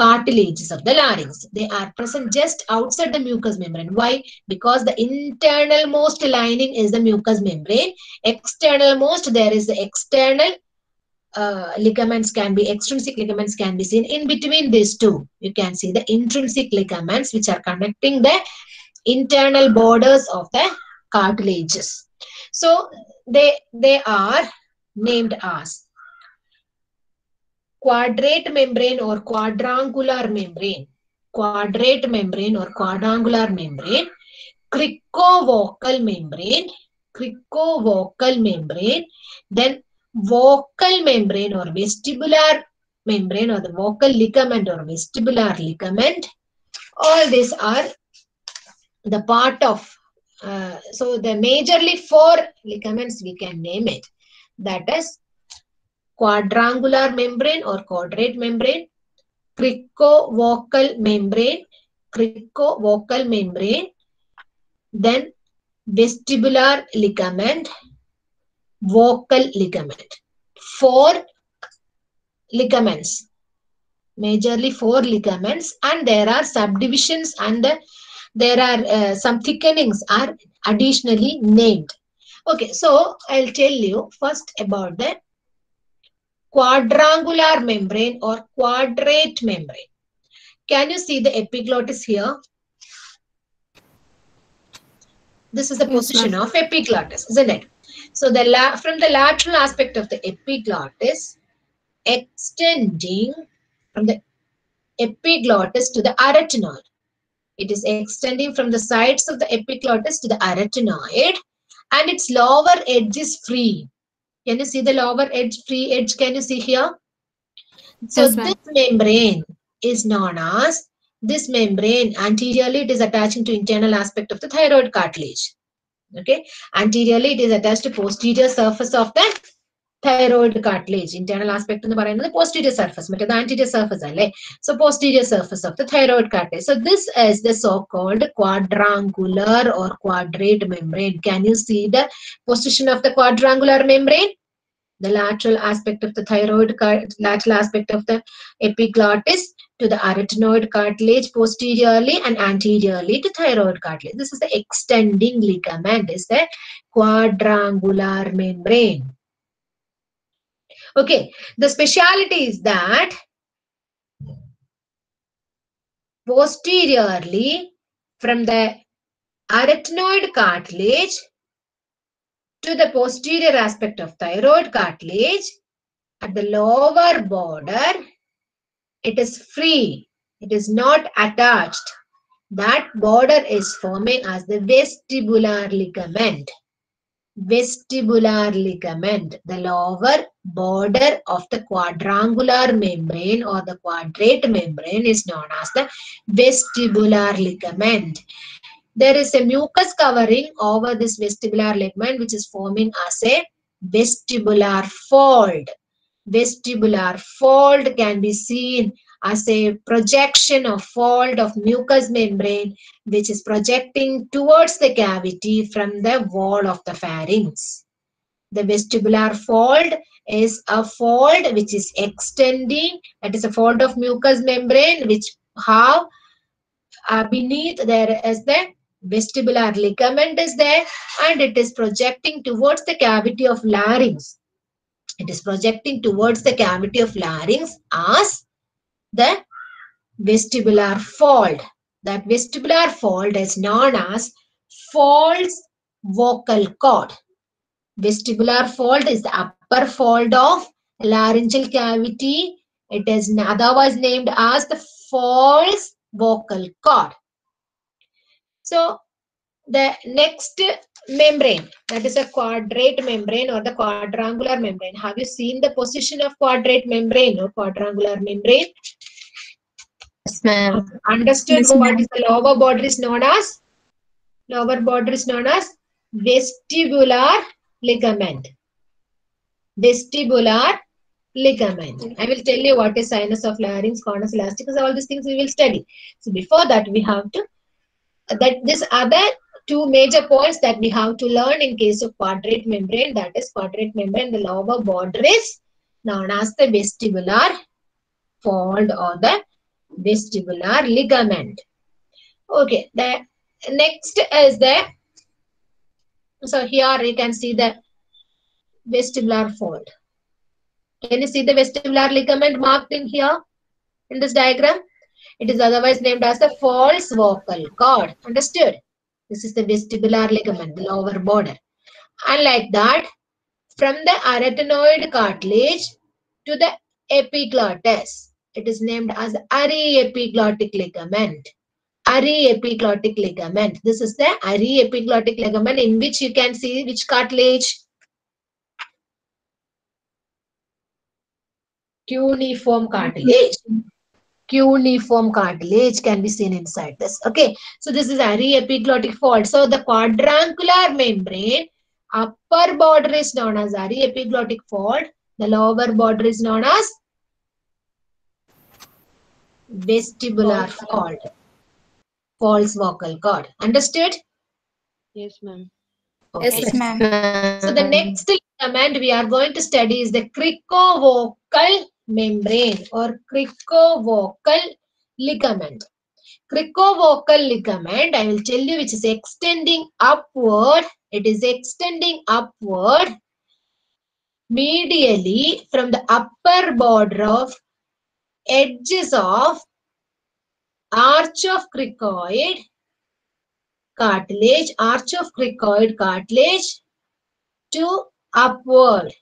cartilages of the larynx. They are present just outside the mucous membrane. Why? Because the internal most lining is the mucous membrane. External most, there is the external uh, ligaments can be, extrinsic ligaments can be seen. In between these two, you can see the intrinsic ligaments which are connecting the internal borders of the cartilages. So they, they are named as quadrate membrane or quadrangular membrane, quadrate membrane or quadrangular membrane, cricovocal membrane, cricovocal membrane, then vocal membrane or vestibular membrane or the vocal ligament or vestibular ligament. All these are the part of, uh, so the majorly four ligaments we can name it. That is quadrangular membrane or quadrate membrane, cricovocal membrane, cricovocal membrane, then vestibular ligament, vocal ligament. Four ligaments, majorly four ligaments, and there are subdivisions and the, there are uh, some thickenings are additionally named. Okay, so I'll tell you first about the quadrangular membrane or quadrate membrane. Can you see the epiglottis here? This is the position of epiglottis, isn't it? So the la- from the lateral aspect of the epiglottis, extending from the epiglottis to the arytenoid. It is extending from the sides of the epiglottis to the arytenoid, and its lower edge is free. Can you see the lower edge, free edge? Can you see here? So Yes, ma'am. this membrane is known as this membrane. Anteriorly, it is attaching to internal aspect of the thyroid cartilage. Okay. Anteriorly, it is attached to posterior surface of the thyroid cartilage. Internal aspect എന്ന് പറയുന്നത് posterior surface. മറ്റേത് anterior surface അല്ലേ? So posterior surface of the thyroid cartilage. So this is the so-called quadrangular or quadrate membrane. Can you see the position of the quadrangular membrane? The lateral aspect of the thyroid, car- lateral aspect of the epiglottis to the arytenoid cartilage posteriorly and anteriorly to thyroid cartilage. This is the extending ligament, is the quadrangular membrane. Okay, the speciality is that posteriorly from the arytenoid cartilage to the posterior aspect of thyroid cartilage at the lower border it is free. It is not attached. That border is forming as the vestibular ligament. Vestibular ligament the lower border of the quadrangular membrane or the quadrate membrane is known as the vestibular ligament there is a mucus covering over this vestibular ligament which is forming as a vestibular fold vestibular fold can be seen as a projection of fold of mucous membrane which is projecting towards the cavity from the wall of the pharynx. The vestibular fold is a fold which is extending, that is a fold of mucous membrane which have uh, beneath there is the vestibular ligament is there and it is projecting towards the cavity of larynx. It is projecting towards the cavity of larynx as the vestibular fold. That vestibular fold is known as false vocal cord. Vestibular fold is the upper fold of laryngeal cavity. It is otherwise named as the false vocal cord. So the next membrane, that is a quadrate membrane or the quadrangular membrane. Have you seen the position of quadrate membrane or quadrangular membrane? Yes, ma'am. Understood Yes, what ma'am. is the lower border is known as? Lower border is known as vestibular ligament. Vestibular ligament. I will tell you what is sinus of larynx, conus elasticus, all these things we will study. So before that, we have to that this other two major points that we have to learn in case of quadrate membrane, that is quadrate membrane, the lower border is known as the vestibular fold or the vestibular ligament. Okay, the next is the so here you can see the vestibular fold. Can you see the vestibular ligament marked in here in this diagram? It is otherwise named as the false vocal cord. Understood? This is the vestibular ligament, the lower border. And like that, from the arytenoid cartilage to the epiglottis, it is named as aryepiglottic ligament. Aryepiglottic ligament. This is the aryepiglottic ligament in which you can see which cartilage? Cuneiform cartilage. Cuneiform cartilage can be seen inside this. Okay, so this is aryepiglottic fold. So the quadrangular membrane, upper border is known as aryepiglottic fold. The lower border is known as vestibular fold. False vocal cord. Understood? Yes, ma'am. Okay. Yes, ma'am. So the next ligament we are going to study is the cricovocal membrane or cricovocal ligament. Cricovocal ligament, I will tell you which is extending upward. It is extending upward medially from the upper border of edges of arch of cricoid cartilage, arch of cricoid cartilage to upward.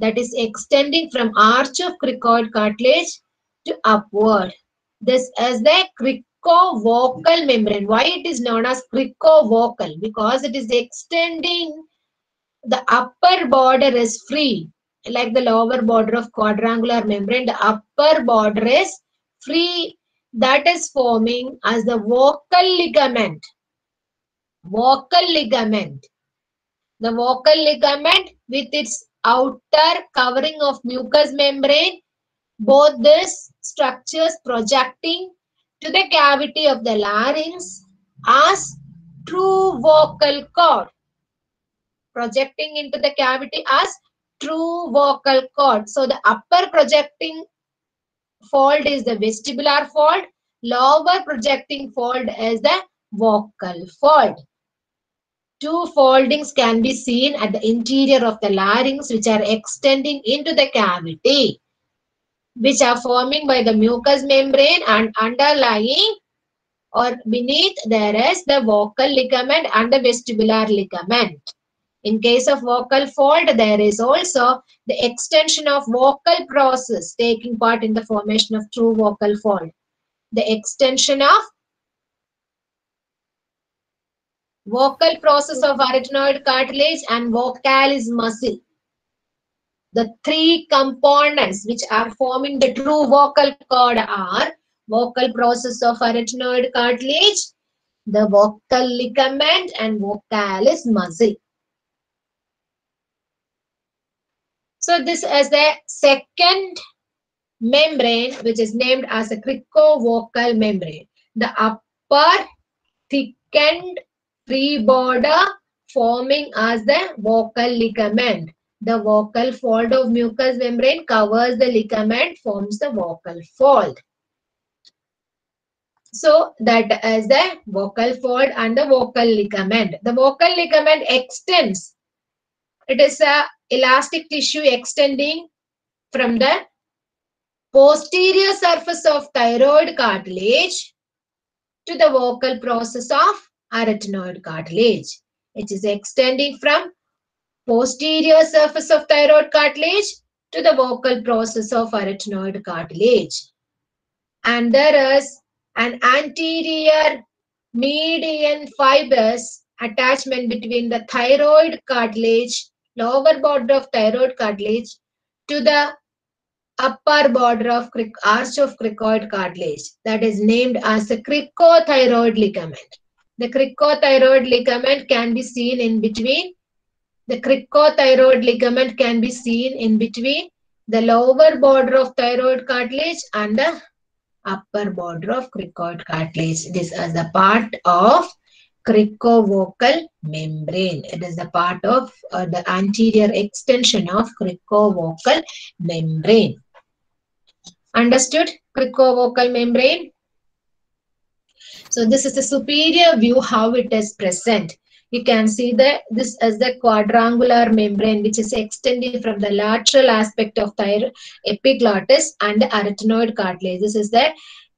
That is extending from arch of cricoid cartilage to upward. This is the cricovocal membrane. Why it is known as cricovocal? Because it is extending, the upper border is free. Like the lower border of quadrangular membrane, the upper border is free. That is forming as the vocal ligament vocal ligament. The vocal ligament with its outer covering of mucous membrane, both these structures projecting to the cavity of the larynx as true vocal cord. Projecting into the cavity as true vocal cord. So the upper projecting fold is the vestibular fold, lower projecting fold is the vocal fold. Two foldings can be seen at the interior of the larynx which are extending into the cavity, which are forming by the mucous membrane and underlying or beneath there is the vocal ligament and the vestibular ligament. In case of vocal fold, there is also the extension of vocal process taking part in the formation of true vocal fold. The extension of vocal process of arytenoid cartilage and vocalis muscle. The three components which are forming the true vocal cord are vocal process of arytenoid cartilage, the vocal ligament and vocalis muscle. So this is the second membrane which is named as a cricovocal membrane. The upper thickened free border forming as the vocal ligament. The vocal fold of mucous membrane covers the ligament, forms the vocal fold. So that is the vocal fold and the vocal ligament. The vocal ligament extends. It is a elastic tissue extending from the posterior surface of thyroid cartilage to the vocal process of arytenoid cartilage. It is extending from posterior surface of thyroid cartilage to the vocal process of arytenoid cartilage. And there is an anterior median fibrous attachment between the thyroid cartilage, lower border of thyroid cartilage to the upper border of arch of cricoid cartilage that is named as the cricothyroid ligament. The cricothyroid ligament can be seen in between. The cricothyroid ligament can be seen in between the lower border of thyroid cartilage and the upper border of cricoid cartilage. This is the part of cricovocal membrane. It is the part of uh, the anterior extension of cricovocal membrane. Understood? Cricovocal membrane. So this is the superior view how it is present. You can see that this is the quadrangular membrane which is extending from the lateral aspect of the epiglottis and the arytenoid cartilage. This is the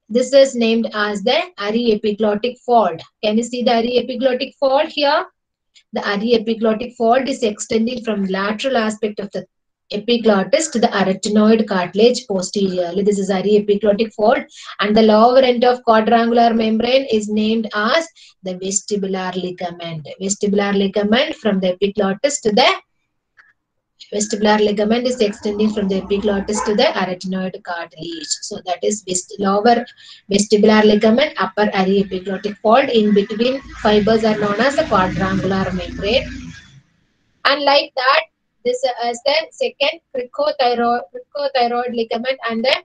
this is named as the aryepiglottic fold. Can you see the aryepiglottic fold here? The aryepiglottic fold is extending from lateral aspect of the epiglottis to the arytenoid cartilage posteriorly. This is aryepiglottic fold and the lower end of quadrangular membrane is named as the vestibular ligament. Vestibular ligament from the epiglottis to the vestibular ligament is extending from the epiglottis to the arytenoid cartilage. So that is vest lower vestibular ligament, upper aryepiglottic fold. In between fibers are known as the quadrangular membrane. And like that, this is the second cricothyroid, ligament and the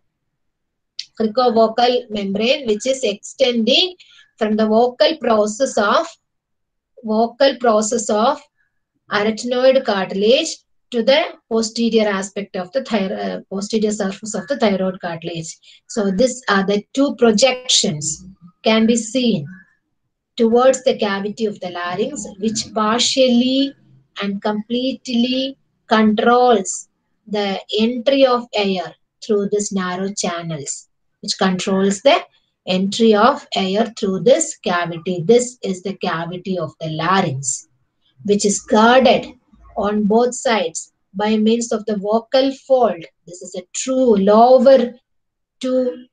cricovocal membrane, which is extending from the vocal process of vocal process of arytenoid cartilage to the posterior aspect of the thyroid, uh, posterior surface of the thyroid cartilage. So these are the two projections can be seen towards the cavity of the larynx, which partially and completely controls the entry of air through these narrow channels, which controls the entry of air through this cavity. This is the cavity of the larynx, which is guarded on both sides by means of the vocal fold. This is a true lower two,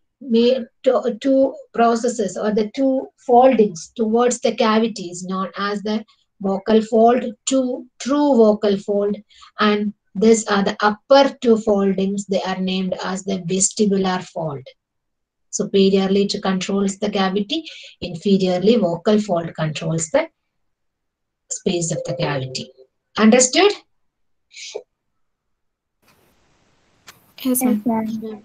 two processes or the two foldings towards the cavity is known as the vocal fold, two true vocal fold, and these are the upper two foldings. They are named as the vestibular fold. Superiorly, it controls the cavity. Inferiorly, vocal fold controls the space of the cavity. Understood? Yes, ma'am.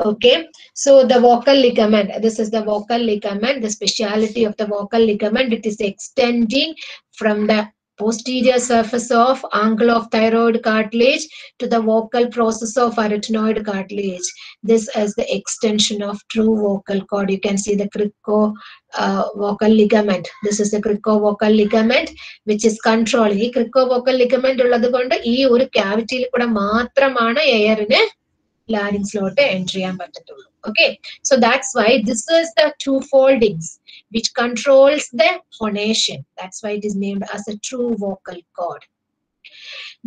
Okay, so the vocal ligament, this is the vocal ligament, the speciality of the vocal ligament, it is extending from the posterior surface of angle of thyroid cartilage to the vocal process of arytenoid cartilage. This is the extension of true vocal cord. You can see the crico uh, vocal ligament. This is the crico vocal ligament which is controlling. ഈ crico vocal ligament ഉള്ളത് കൊണ്ട് ഈ ഒരു ക്യാവിറ്റിയിൽ കൂടെ മാത്രമാണ് എയറിന് ലാരിങ്സിലോട്ട് entry ചെയ്യാൻ പറ്റത്തുള്ളൂ okay so that's why this is the two foldings which controls the phonation that's why it is named as a true vocal cord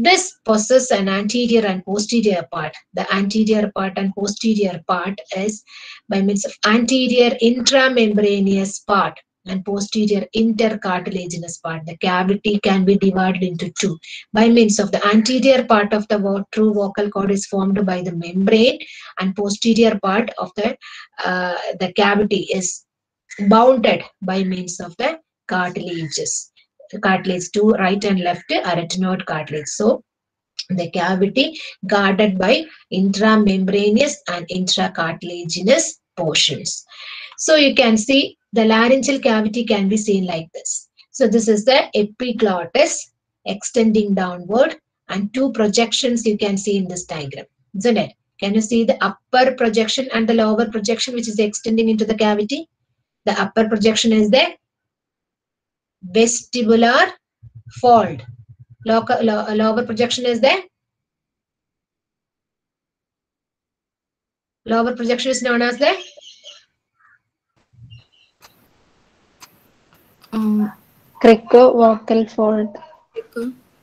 this possesses an anterior and posterior part the anterior part and posterior part is by means of anterior intramembranous part and posterior intercartilaginous part the cavity can be divided into two. By means of the anterior part of the true vocal cord is formed by the membrane and posterior part of the uh, the cavity is bounded by means of the cartilages. Cartilage to right and left arytenoid cartilage. So the cavity guarded by intramembranous and intracartilaginous portions so you can see the laryngeal cavity can be seen like this so this is the epiglottis extending downward and two projections you can see in this diagram isn't it Can you see the upper projection and the lower projection which is extending into the cavity? The upper projection is the vestibular fold. Lower projection is the lower projection is known as the Um, Crico-vocal fold.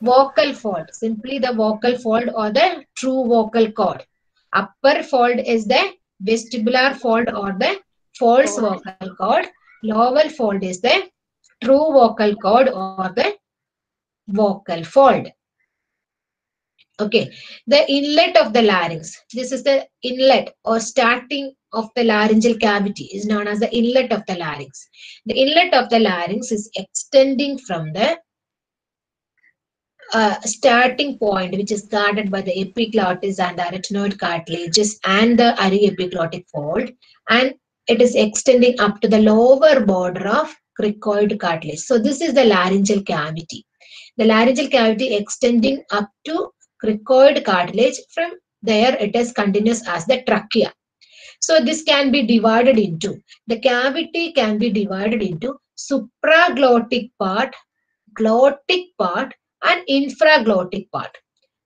vocal fold. Simply the vocal fold or the true vocal cord. Upper fold is the vestibular fold or the false vocal cord. Lower fold is the true vocal cord or the vocal fold. Okay, the inlet of the larynx. This is the inlet or starting of the laryngeal cavity is known as the inlet of the larynx. The inlet of the larynx is extending from the uh, starting point which is guarded by the epiglottis and the arytenoid cartilages and the aryepiglottic fold and it is extending up to the lower border of cricoid cartilage. So this is the laryngeal cavity. The laryngeal cavity extending up to cricoid cartilage from there it is continuous as the trachea. So this can be divided into, the cavity can be divided into supraglottic part, glottic part and infraglottic part.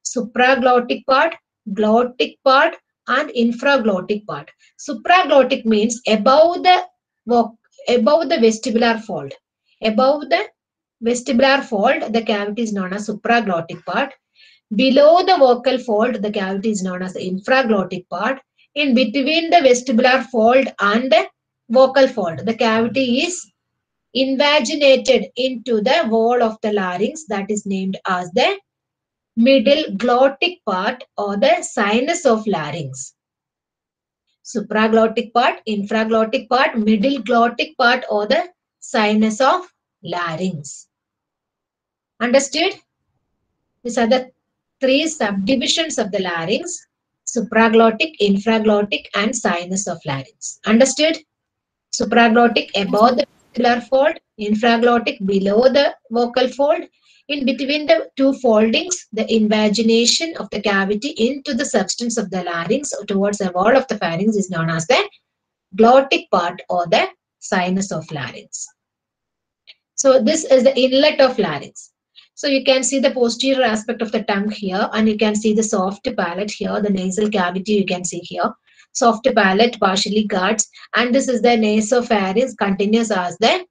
Supraglottic part, glottic part and infraglottic part. Supraglottic means above the above the vestibular fold. Above the vestibular fold, the cavity is known as supraglottic part. Below the vocal fold, the cavity is known as the infraglottic part. In between the vestibular fold and the vocal fold, the cavity is invaginated into the wall of the larynx that is named as the middle glottic part or the sinus of larynx. Supraglottic part, infraglottic part, middle glottic part or the sinus of larynx. Understood? These are the three subdivisions of the larynx, supraglottic, infraglottic and sinus of larynx. Understood? Supraglottic above the vestibular fold, infraglottic below the vocal fold. In between the two foldings, the invagination of the cavity into the substance of the larynx towards the wall of the pharynx is known as the glottic part or the sinus of larynx. So this is the inlet of larynx. So you can see the posterior aspect of the tongue here and you can see the soft palate here, the nasal cavity you can see here. Soft palate partially guards and this is the nasopharynx continuous as the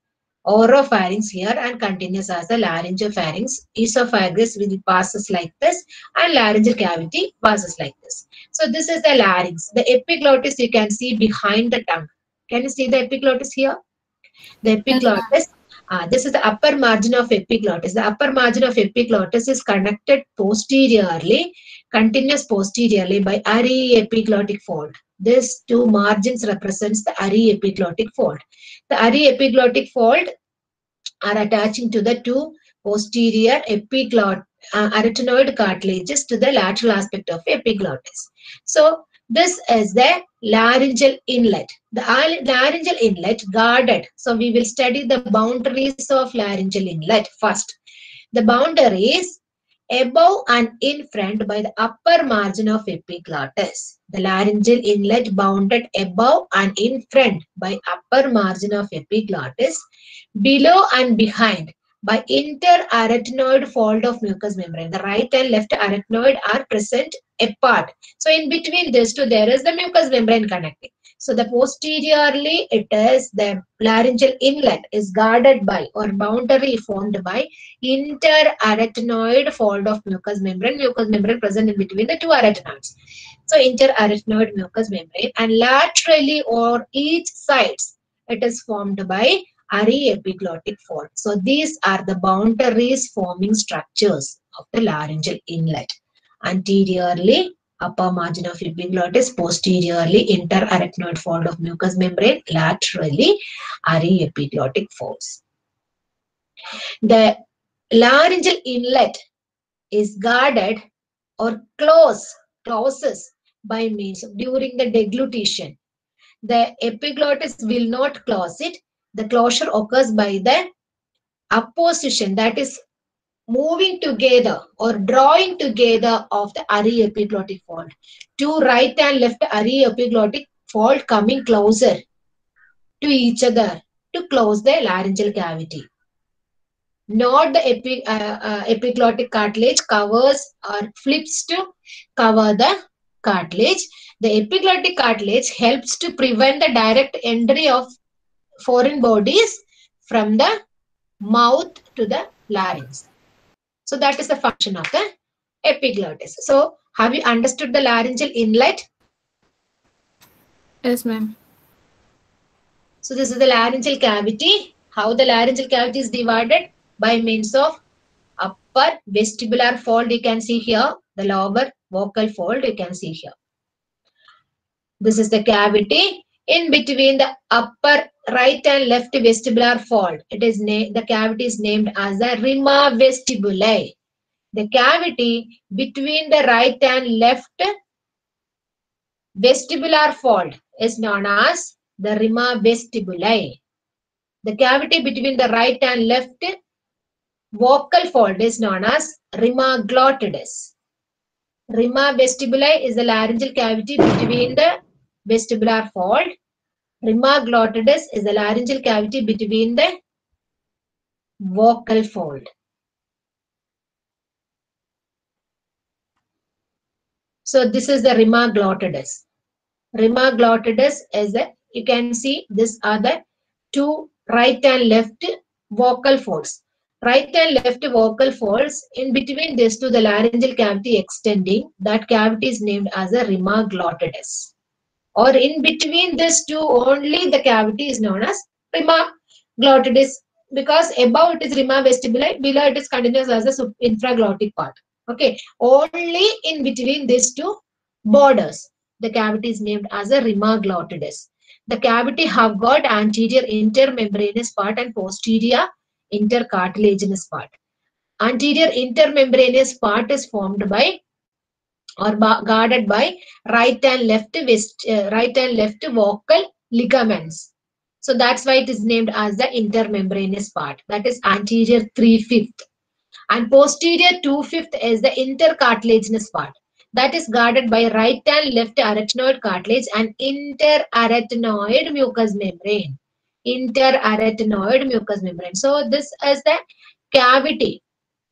oropharynx here and continuous as the laryngopharynx. Esophagus will passes like this and laryngeal cavity passes like this. So this is the larynx. The epiglottis you can see behind the tongue. Can you see the epiglottis here? The epiglottis, uh, this is the upper margin of epiglottis. The upper margin of epiglottis is connected posteriorly, continuous posteriorly by aryepiglottic fold. These two margins represents the aryepiglottic fold. The aryepiglottic fold are attaching to the two posterior epiglot uh, arytenoid cartilages to the lateral aspect of epiglottis. So this is the laryngeal inlet. The laryngeal inlet guarded. So we will study the boundaries of laryngeal inlet first. The boundaries above and in front by the upper margin of epiglottis. The laryngeal inlet bounded above and in front by upper margin of epiglottis, below and behind by interarytenoid fold of mucous membrane. The right and left arytenoid are present apart. So in between these two, there is the mucous membrane connecting. So the posteriorly, it is the laryngeal inlet is guarded by or boundary formed by interarytenoid fold of mucous membrane. Mucous membrane present in between the two arytenoids. So interarytenoid mucous membrane and laterally or each sides, it is formed by aryepiglottic fold. So these are the boundaries forming structures of the laryngeal inlet. Anteriorly, upper margin of epiglottis, posteriorly interarytenoid fold of mucous membrane, laterally aryepiglottic folds. The laryngeal inlet is guarded or close, closes by means of during the deglutition. The epiglottis will not close it. The closure occurs by the opposition that is moving together or drawing together of the aryepiglottic fold. Two right and left aryepiglottic fold coming closer to each other to close the laryngeal cavity. Not the epi, uh, uh, epiglottic cartilage covers or flips to cover the cartilage. The epiglottic cartilage helps to prevent the direct entry of foreign bodies from the mouth to the larynx. So that is the function of the epiglottis. So have you understood the laryngeal inlet? Yes, ma'am. So this is the laryngeal cavity. How the laryngeal cavity is divided? By means of upper vestibular fold you can see here. The lower vocal fold you can see here. This is the cavity in between the upper right and left vestibular fold. It is the cavity is named as the rima vestibuli. The cavity between the right and left vestibular fold is known as the rima vestibuli. The cavity between the right and left vocal fold is known as rima glottidis. Rima vestibuli is the laryngeal cavity between the vestibular fold. Rima glottidis is the laryngeal cavity between the vocal fold. So this is the rima glottidis. Rima glottidis is the, you can see these are the two right and left vocal folds. Right and left vocal folds in between these two the laryngeal cavity extending that cavity is named as a rima glottidis. Or in between these two only the cavity is known as rima glottidis because above it is rima vestibuli, below it is continuous as a infraglottic part. Okay, only in between these two borders the cavity is named as a rima glottidis. The cavity have got anterior intermembranous part and posterior intercartilaginous part. Anterior intermembranous part is formed by or guarded by right and left vest, uh, right and left vocal ligaments. So that's why it is named as the intermembranous part. That is anterior three fifth, and posterior two fifth is the intercartilaginous part. That is guarded by right and left arytenoid cartilage and interarytenoid mucous membrane. Interarytenoid mucous membrane. So this is the cavity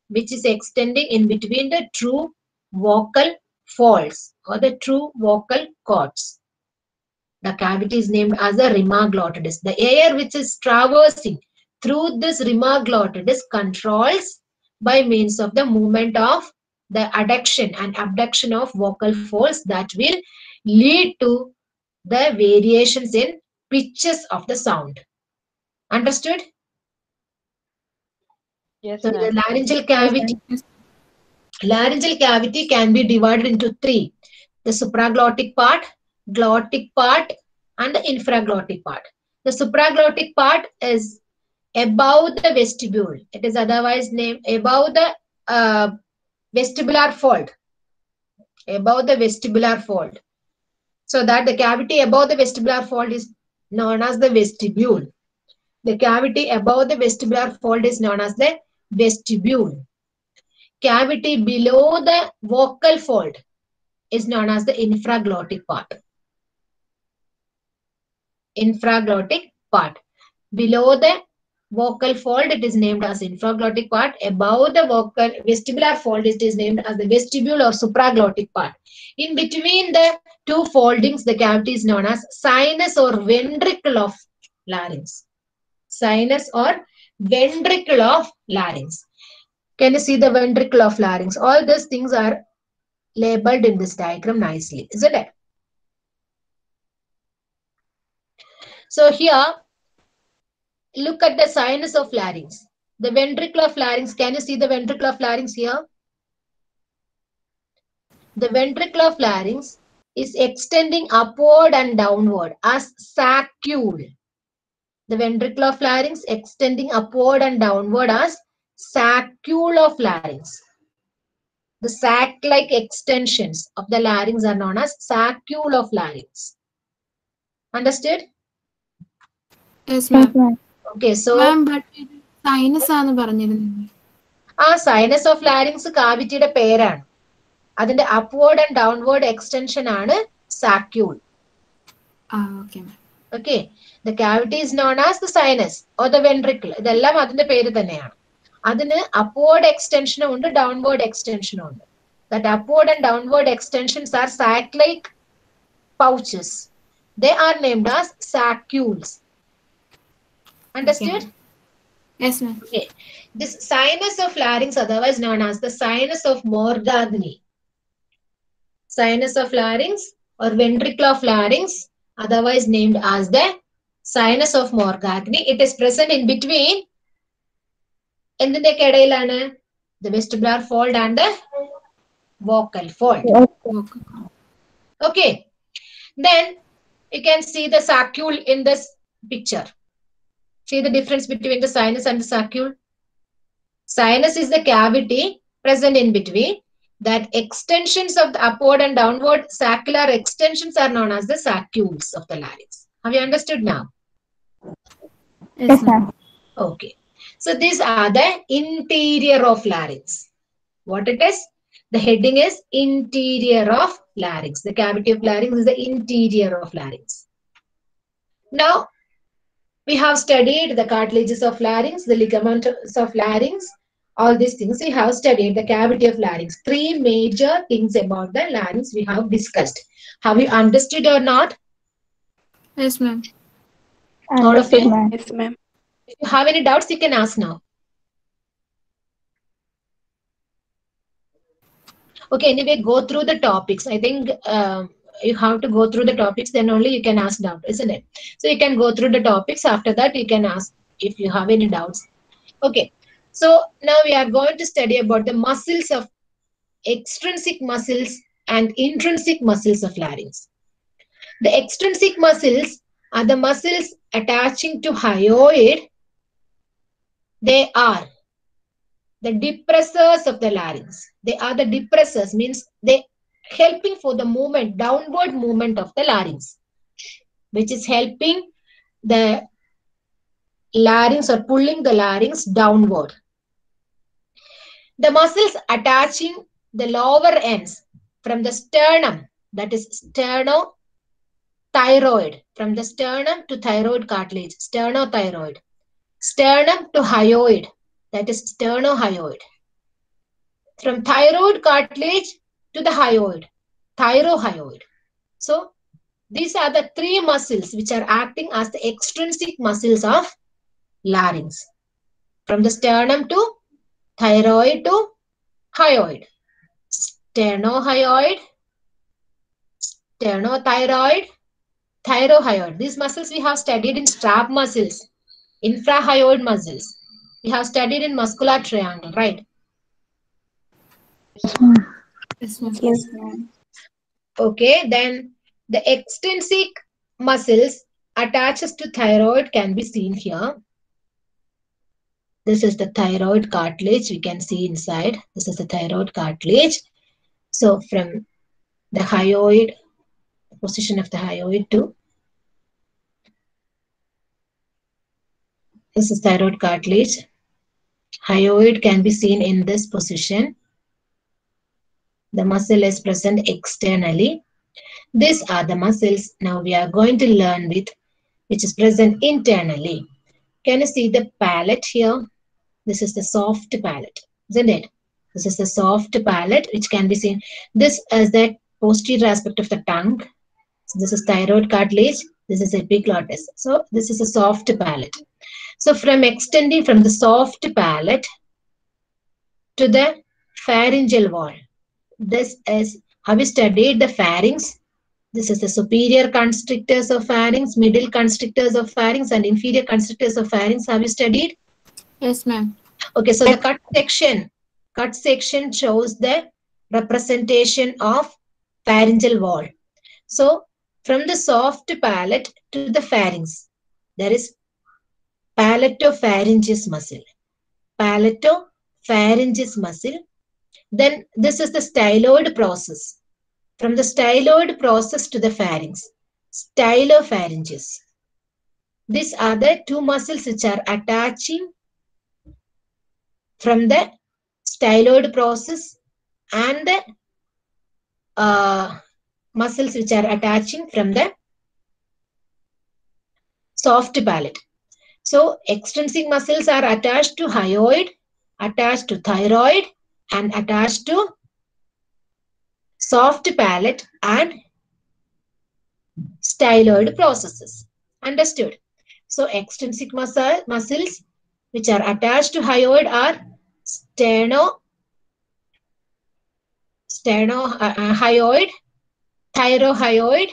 which is extending in between the true vocal folds or the true vocal cords. The cavity is named as the rima glottidis. The air which is traversing through this rima glottidis controls by means of the movement of the adduction and abduction of vocal folds that will lead to the variations in pitches of the sound. Understood? Yes, So the laryngeal cavity Yes. Laryngeal cavity can be divided into three. The supraglottic part glottic part and the infraglottic part. The supraglottic part is above the vestibule. It is otherwise named above the uh, vestibular fold. Above the vestibular fold. So that the cavity above the vestibular fold is known as the vestibule. The cavity above the vestibular fold is known as the vestibule cavity below the vocal fold is known as the infraglottic part. Infraglottic part. Below the vocal fold, it is named as infraglottic part. Above the vocal vestibular fold, it is named as the vestibule or supraglottic part. In between the two foldings, the cavity is known as sinus or ventricle of larynx. Sinus or ventricle of larynx. Can you see the ventricle of larynx? All these things are labeled in this diagram nicely, isn't it? So here, look at the sinus of larynx. The ventricle of larynx, can you see the ventricle of larynx here? The ventricle of larynx is extending upward and downward as saccule. The ventricle of larynx extending upward and downward as saccule of larynx. The sac-like extensions of the larynx are known as saccule of larynx. Understood? Yes, ma'am. Ma'am. Okay, so but ഇത് sinus ആന്ന് പറഞ്ഞിരുന്നത് ആ sinus of larynx കാവിറ്റിയുടെ പേരാണ് അതിന്റെ upward and downward extension ആണ് saccule okay the cavity is known as the sinus or the ventricle ഇതെല്ലാം അതിന്റെ പേര് തന്നെയാണ് അതിന് അപ്വേർഡ് എക്സ്റ്റൻഷനും ഉണ്ട് ഡൗൺവേർഡ് എക്സ്റ്റൻഷനും ഉണ്ട് that upward and downward extensions R സാക് like pouches they are named as sacules understood yes ma'am okay this sinus of larynx otherwise known as the sinus of morgagni sinus of larynx or ventricle of larynx otherwise named as the sinus of morgagni it is present in between എന്തിന്റെയൊക്കെ ഇടയിലാണ് the vestibular fold and the vocal fold. Okay. Then you can see the saccule in this picture. see the difference between the sinus and the saccule? Sinus is the cavity present in between that extensions of the upward and downward saccular extensions are known as the saccules of the larynx. Have you understood now? Okay. So these are the interior of larynx. What it is? The heading is interior of larynx. The cavity of larynx is the interior of larynx. Now, we have studied the cartilages of larynx, the ligaments of larynx, all these things. We have studied the cavity of larynx. Three major things about the larynx we have discussed. Have you understood or not? Yes, ma'am. All of you? Yes, ma'am. If you have any doubts, you can ask now. Okay, anyway, go through the topics. I think um, you have to go through the topics, then only you can ask doubt, isn't it? So you can go through the topics. After that, you can ask if you have any doubts. Okay, so now we are going to study about the muscles of extrinsic muscles and intrinsic muscles of larynx. The extrinsic muscles are the muscles attaching to hyoid they are the depressors of the larynx. They are the depressors means they helping for the movement downward movement of the larynx which is helping the larynx or pulling the larynx downward. The muscles attaching the lower ends from the sternum that is sterno thyroid from the sternum to thyroid cartilage sternothyroid sternum to hyoid. That is sternohyoid. From thyroid cartilage to the hyoid. Thyrohyoid. So these are the three muscles which are acting as the extrinsic muscles of larynx. From the sternum to thyroid to hyoid. Sternohyoid sternothyroid thyrohyoid. These muscles we have studied in strap muscles, infrahyoid muscles. We have studied in muscular triangle, right? Yes, yes, okay, then the extrinsic muscles attaches to thyroid can be seen here. This is the thyroid cartilage. We can see inside. This is the thyroid cartilage. So from the hyoid, position of the hyoid to this is thyroid cartilage. Hyoid can be seen in this position. The muscle is present externally. These are the muscles now we are going to learn with, which is present internally. Can you see the palate here? This is the soft palate, isn't it? This is the soft palate, which can be seen. This is the posterior aspect of the tongue. So this is thyroid cartilage. This is epiglottis. So this is a soft palate. So from extending from the soft palate to the pharyngeal wall. This is, have you studied the pharynx? This is the superior constrictors of pharynx, middle constrictors of pharynx and inferior constrictors of pharynx. Have you studied? Yes, ma'am. Okay, so the cut section, cut section shows the representation of pharyngeal wall. So from the soft palate to the pharynx, there is palatopharyngeus muscle. Palatopharyngeus muscle. Then this is the styloid process. From the styloid process to the pharynx, stylopharyngeus. These are the two muscles which are attaching from the styloid process, and the uh, muscles which are attaching from the soft palate. So extrinsic muscles are attached to hyoid, attached to thyroid, and attached to soft palate and styloid processes. Understood? So extrinsic muscle, muscles which are attached to hyoid are sterno, sterno uh, uh, hyoid, thyrohyoid,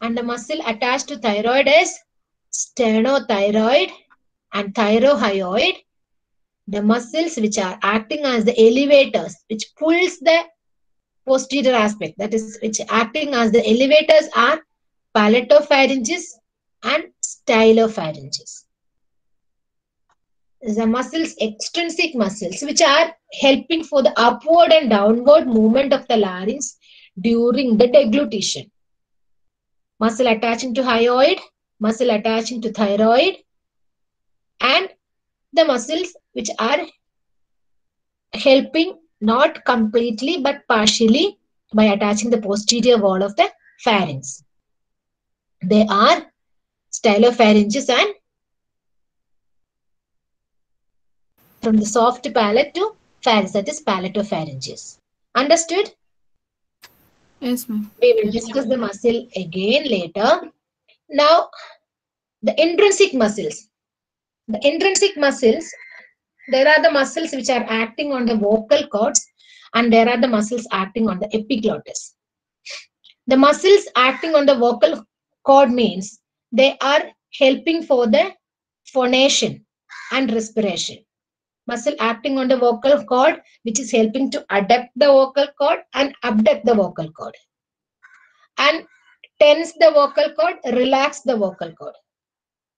and the muscle attached to thyroid is sternothyroid and thyrohyoid. The muscles which are acting as the elevators, which pulls the posterior aspect, that is, which acting as the elevators are palatopharyngeus and stylopharyngeus. The muscles, extrinsic muscles, which are helping for the upward and downward movement of the larynx during the deglutition. Muscle attaching to hyoid, muscle attaching to thyroid, and the muscles which are helping not completely but partially by attaching the posterior wall of the pharynx. They are stylopharyngeus and from the soft palate to pharynx, that is palatopharyngeus. Understood? Yes, ma'am. We will discuss the muscle again later. Now, the intrinsic muscles. The intrinsic muscles, there are the muscles which are acting on the vocal cords and there are the muscles acting on the epiglottis. The muscles acting on the vocal cord means they are helping for the phonation and respiration. Muscle acting on the vocal cord, which is helping to adduct the vocal cord and abduct the vocal cord. And tense the vocal cord, relax the vocal cord.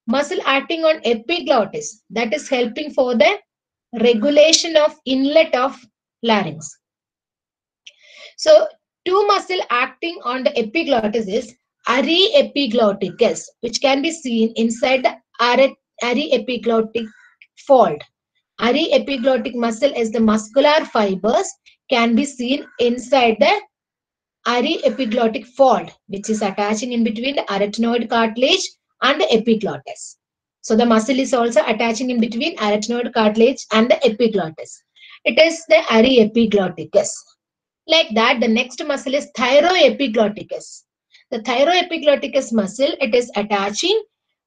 Muscle acting on epiglottis, that is helping for the regulation of inlet of larynx. So, two muscle acting on the epiglottis is aryepiglotticus, which can be seen inside the aryepiglottic fold. Aryepiglottic muscle is the muscular fibers can be seen inside the aryepiglottic fold, which is attaching in between the arytenoid cartilage and the epiglottis. So the muscle is also attaching in between arytenoid cartilage and the epiglottis. It is the aryepiglotticus. Like that, the next muscle is thyroepiglotticus. The thyroepiglotticus muscle, it is attaching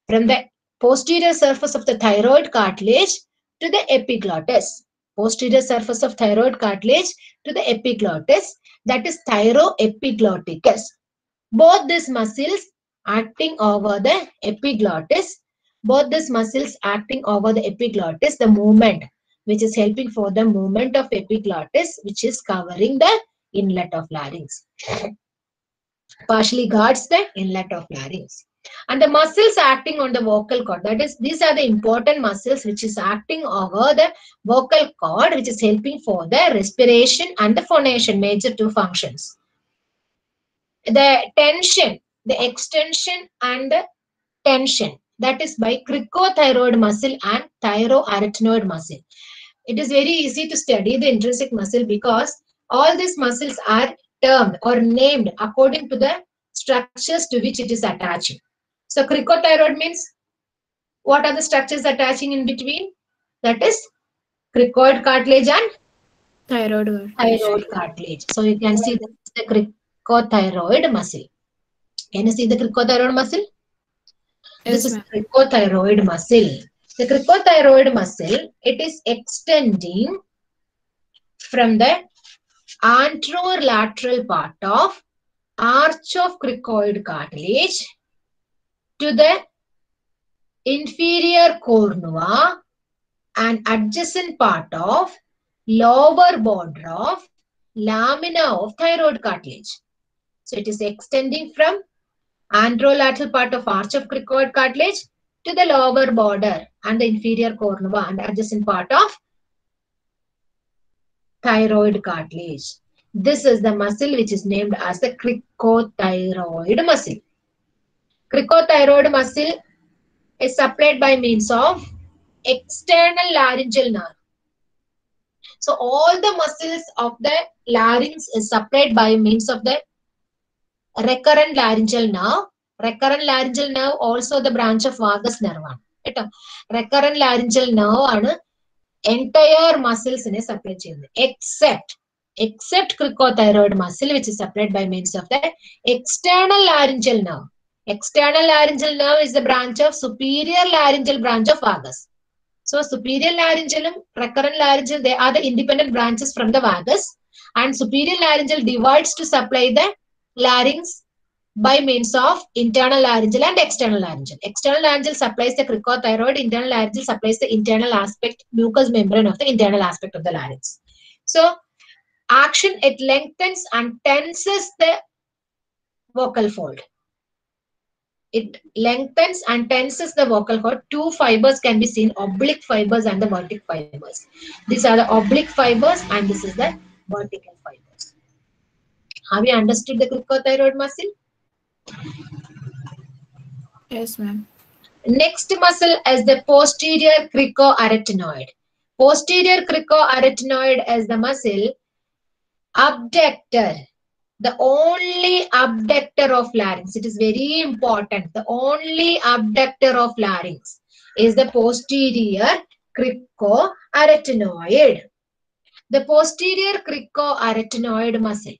from the posterior surface of the thyroid cartilage to the epiglottis. Posterior surface of thyroid cartilage to the epiglottis, that is thyroepiglotticus. Both these muscles acting over the epiglottis, both these muscles acting over the epiglottis, the movement which is helping for the movement of epiglottis, which is covering the inlet of larynx. Partially guards the inlet of larynx. And the muscles acting on the vocal cord, that is, these are the important muscles which is acting over the vocal cord, which is helping for the respiration and the phonation, major two functions. The tension, the extension and the tension, that is by cricothyroid muscle and thyroarytenoid muscle. It is very easy to study the intrinsic muscle because all these muscles are termed or named according to the structures to which it is attaching. So cricothyroid means what are the structures attaching in between? That is cricoid cartilage and Thyroid. thyroid cartilage. So you can see the cricothyroid muscle. Can you see the cricothyroid muscle? Yes, this is cricothyroid muscle. The cricothyroid muscle, it is extending from the anterolateral part of arch of cricoid cartilage to the inferior cornua and adjacent part of lower border of lamina of thyroid cartilage. So it is extending from anterolateral part of arch of cricoid cartilage to the lower border and the inferior cornua and adjacent part of thyroid cartilage. This is the muscle which is named as the cricothyroid muscle. Cricothyroid muscle is supplied by means of external laryngeal nerve. So all the muscles of the larynx is supplied by means of the recurrent laryngeal nerve. Recurrent laryngeal nerve also the branch of vagus nerve ആണ് കേട്ടോ recurrent laryngeal nerve ആണ് entire muscles നെ supply ചെയ്യുന്നത് except except cricothyroid muscle which is supplied by means of the external laryngeal nerve. External laryngeal nerve is the branch of superior laryngeal branch of vagus. So superior laryngeal and recurrent laryngeal, they are the independent branches from the vagus and superior laryngeal divides to supply the larynx by means of internal laryngeal and external laryngeal. External laryngeal supplies the cricothyroid, internal laryngeal supplies the internal aspect, mucous membrane of the internal aspect of the larynx. So action, it lengthens and tenses the vocal fold. It lengthens and tenses the vocal cord. Two fibers can be seen, oblique fibers and the vertic fibers. These are the oblique fibers and this is the vertical fibers. Have you understood the cricothyroid muscle? Yes, ma'am. Next muscle is the posterior cricoarytenoid. Posterior cricoarytenoid is the muscle abductor. The only abductor of larynx. It is very important. The only abductor of larynx is the posterior cricoarytenoid. The posterior cricoarytenoid muscle.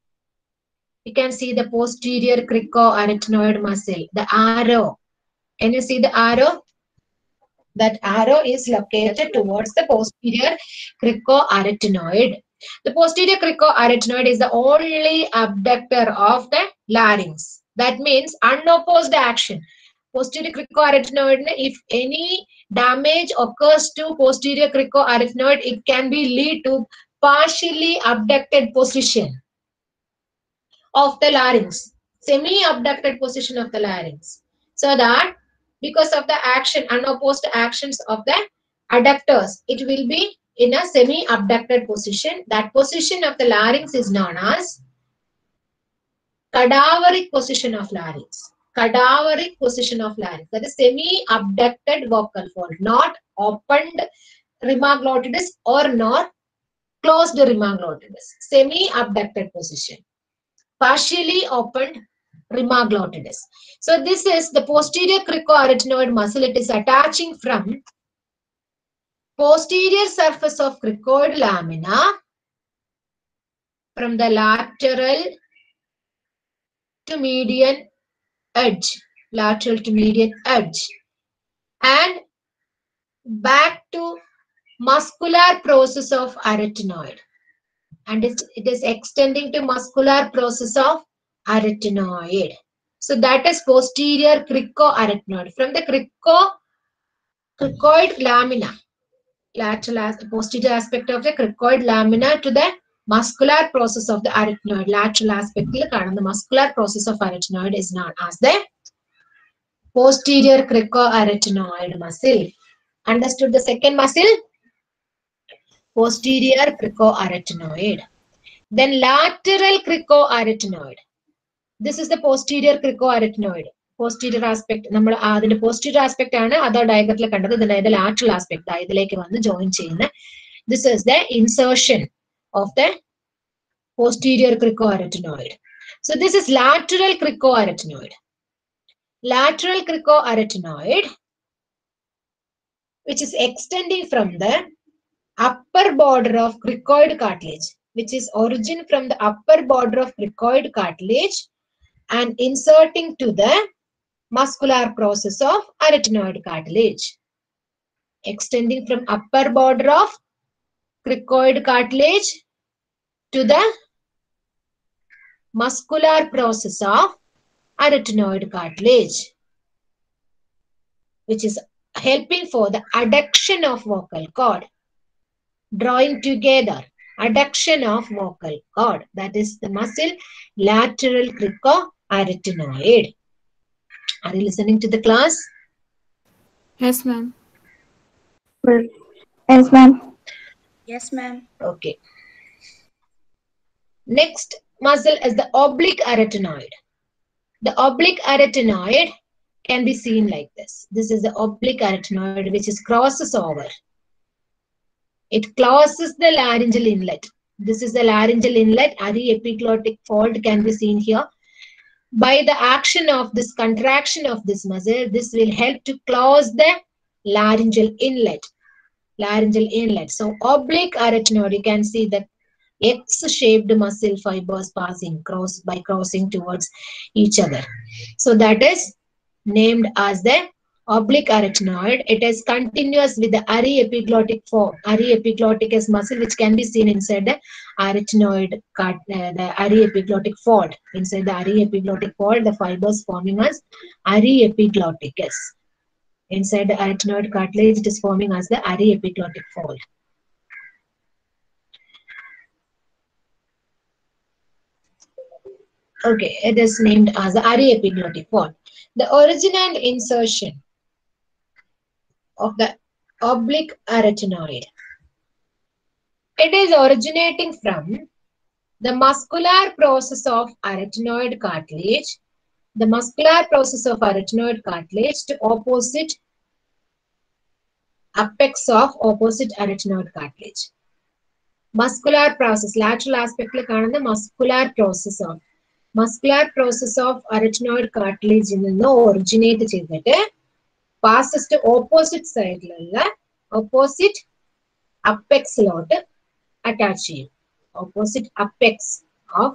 You can see the posterior cricoarytenoid muscle, the arrow. Can you see the arrow? That arrow is located towards the posterior cricoarytenoid. The posterior cricoarytenoid is the only abductor of the larynx. That means unopposed action. Posterior cricoarytenoid, if any damage occurs to posterior cricoarytenoid, it can be lead to partially abducted position of the larynx, semi-abducted position of the larynx. So that because of the action, unopposed actions of the adductors, it will be in a semi-abducted position. That position of the larynx is known as cadaveric position of larynx. Cadaveric position of larynx. That is semi-abducted vocal fold, not opened rima glottis or not closed rima glottis. Semi-abducted position. Partially opened rima glottis. So this is the posterior cricoarytenoid muscle. It is attaching from posterior surface of cricoid lamina from the lateral to median edge, lateral to median edge, and back to muscular process of arytenoid. And it, it is extending to muscular process of arytenoid. So that is posterior cricoarytenoid. From the crico, cricoid lamina, lateral as posterior aspect of the cricoid lamina to the muscular process of the arytenoid. Lateral aspect the muscular process of arytenoid is known as the posterior cricoarytenoid muscle. Understood the second muscle? Posterior cricoarytenoid. Then lateral cricoarytenoid. This is the posterior cricoarytenoid. Posterior aspect നമ്മൾ അതിന്റെ posterior aspect ആണ് other ഡയഗ്രത്തിൽ കണ്ടത് അതിന്റെ lateral aspect ഇതിലേക്ക് വന്ന് join ചെയ്യുന്ന this is the insertion of the posterior cricoarytenoid. So this is lateral cricoarytenoid. Lateral cricoarytenoid, which is extending from the upper border of cricoid cartilage, which is origin from the upper border of cricoid cartilage and inserting to the muscular process of arytenoid cartilage. Extending from upper border of cricoid cartilage to the muscular process of arytenoid cartilage, which is helping for the adduction of vocal cord, drawing together adduction of vocal cord. That is the muscle lateral cricoarytenoid. Are you listening to the class? Yes, ma'am. Yes, ma'am. Yes, ma'am. Okay. Next muscle is the oblique arytenoid. The oblique arytenoid can be seen like this. This is the oblique arytenoid which is crosses over. It closes the laryngeal inlet. This is the laryngeal inlet. Aryepiglottic fold can be seen here. By the action of this contraction of this muscle, this will help to close the laryngeal inlet. Laryngeal inlet. So oblique arytenoid, you can see that X-shaped muscle fibers passing cross by crossing towards each other. So that is named as the oblique arytenoid. It is continuous with the aryepiglottic form. Aryepiglotticus muscle, which can be seen inside the arytenoid, cut, uh, the aryepiglottic fold. Inside the aryepiglottic fold, the fibers forming as aryepiglotticus. Inside the arytenoid cartilage, it is forming as the aryepiglottic fold. Okay, it is named as the aryepiglottic fold. The origin and insertion of the oblique arytenoid. It is originating from the muscular process of arytenoid cartilage, the muscular process of arytenoid cartilage to opposite apex of opposite arytenoid cartilage. Muscular process, lateral aspect കാണുന്ന muscular process of muscular process of arytenoid cartilage നിന്ന് originate ചെയ്തിട്ട് passes to opposite സൈഡിലുള്ള opposite അപ്പെക്സിലോട്ട് attach ചെയ്യും opposite apex of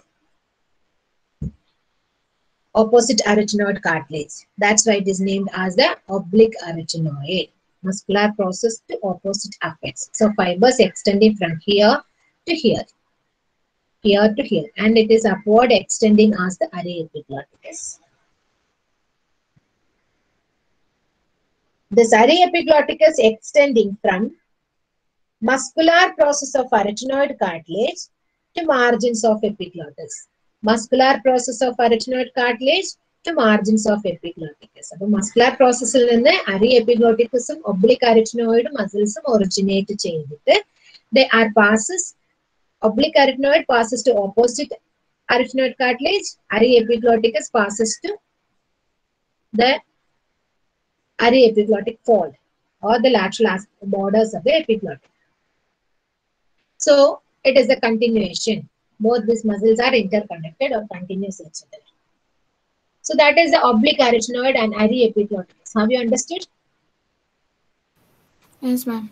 opposite arytenoid cartilage. That's why it is named as the oblique arytenoid. Muscular process to opposite apex. So fibers extending from here to here, here to here, and it is upward extending as the ariepiglotticus. The aryepiglotticus extending from muscular process of arytenoid cartilage to margins of epiglottis. Muscular process of arytenoid cartilage to margins of epiglotticus. So, muscular process in the aryepiglotticus and oblique arytenoid muscle is originated. They are passes, oblique arytenoid passes to opposite arytenoid cartilage, aryepiglotticus passes to the aryepiglottic fold or the lateral borders of the epiglottis so it is a continuation. Both these muscles are interconnected or continuous each other. So that is the oblique arytenoid and aryepiglotticus have you understood? Yes, ma'am.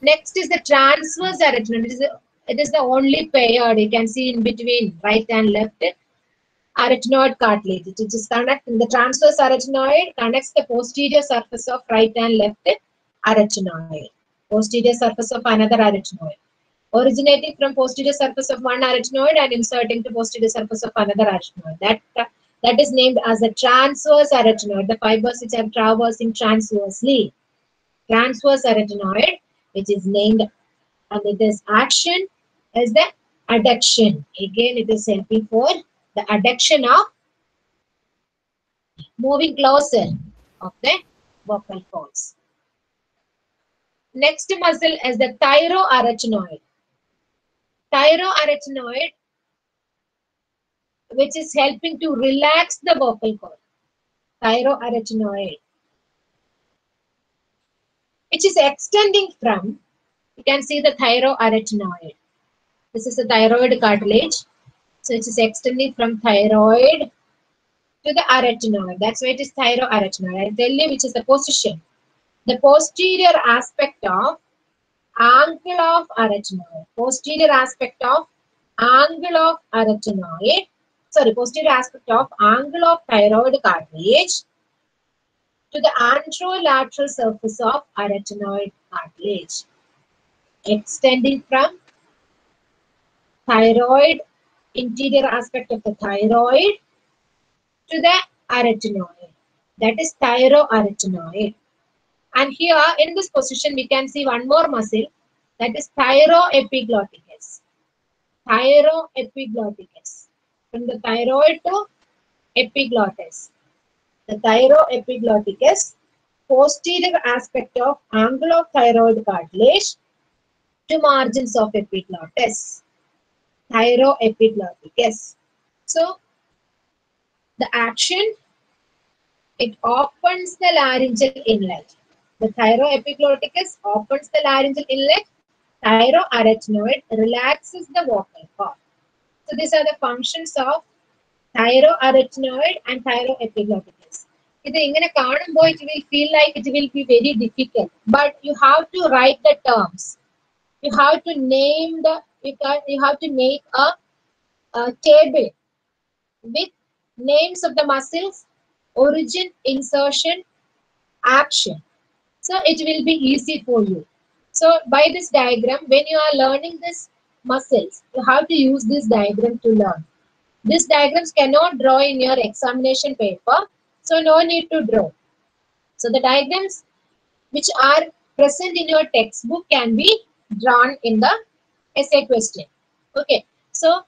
Next is the transverse arytenoid. It is, the, it is the only pair you can see in between right and left arytenoid cartilage. It is connect the transverse arytenoid connects the posterior surface of right and left arytenoid. Posterior surface of another arytenoid. Originating from posterior surface of one arytenoid and inserting to posterior surface of another arytenoid. That that is named as a transverse arytenoid. The fibers which are traversing transversely. Transverse arytenoid which is named and it is action as the adduction. Again, it is helping for the adduction of moving closer of the vocal folds. Next muscle is the thyroarytenoid. Thyroarytenoid, which is helping to relax the vocal cord. Thyroarytenoid which is extending from, you can see the thyroarytenoid. This is the thyroid cartilage. So it is extending from thyroid to the arytenoid. That's why it is thyroarytenoid. I'll tell you which is the position. The posterior aspect of angle of arytenoid. Posterior aspect of angle of arytenoid. Sorry, posterior aspect of angle of thyroid cartilage to the anterolateral surface of arytenoid cartilage, extending from thyroid, interior aspect of the thyroid to the arytenoid. That is thyroarytenoid. And here in this position, we can see one more muscle that is thyroepiglotticus. Thyroepiglotticus. From the thyroid to epiglottis the thyroepiglotticus, posterior aspect of angle of thyroid cartilage to margins of epiglottis. Thyroepiglotticus. So, the action, it opens the laryngeal inlet. The thyroepiglotticus opens the laryngeal inlet. Thyroarytenoid relaxes the vocal cord. So these are the functions of thyroarytenoid and thyroepiglotticus. ഇത് ഇങ്ങനെ കാണുമ്പോൾ it will feel like it will be very difficult. But you have to write the terms. You have to name the, you, you have to make a, a table with names of the muscles, origin, insertion, action. So it will be easy for you. So by this diagram, when you are learning this muscles, you have to use this diagram to learn. These diagrams cannot draw in your examination paper, so no need to draw. So the diagrams which are present in your textbook can be drawn in the essay question. Okay, so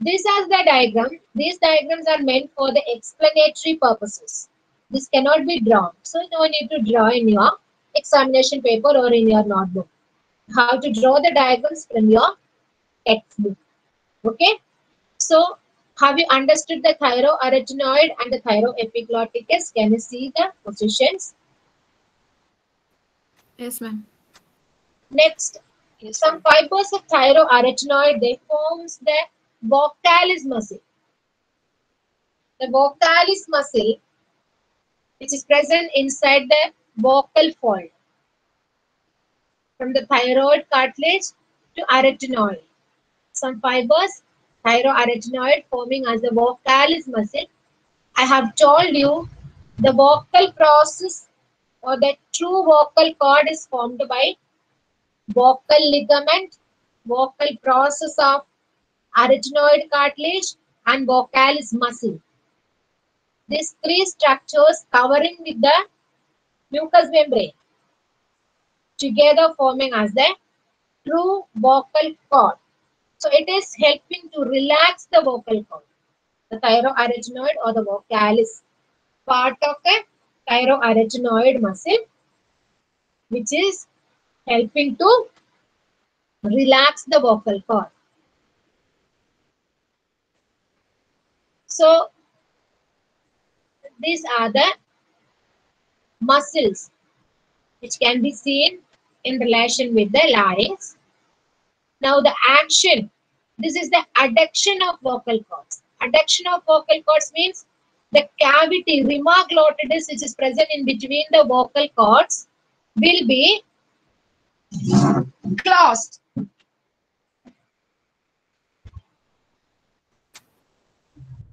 these are the diagram. These diagrams are meant for the explanatory purposes. This cannot be drawn, so no need to draw in your examination paper or in your notebook. How to draw the diagrams from your textbook. Okay, so have you understood the thyroarytenoid and the thyroepiglotticus? Can you see the positions? Yes, ma'am. Next, some fibers of thyroarytenoid they forms the vocalis muscle. The vocalis muscle, which is present inside the vocal fold, from the thyroid cartilage to arytenoid. Some fibers, thyroarytenoid forming as the vocalis muscle. I have told you the vocal process or the true vocal cord is formed by vocal ligament, vocal process of arytenoid cartilage, and vocalis muscle. These three structures covering with the mucous membrane together forming as the true vocal cord. So it is helping to relax the vocal cord, the thyroarytenoid or the vocalis part of the thyroarytenoid muscle, which is helping to relax the vocal cord. So these are the muscles which can be seen in relation with the larynx. Now the action, this is the adduction of vocal cords. Adduction of vocal cords means the cavity, rima glottidis, which is present in between the vocal cords, will be closed.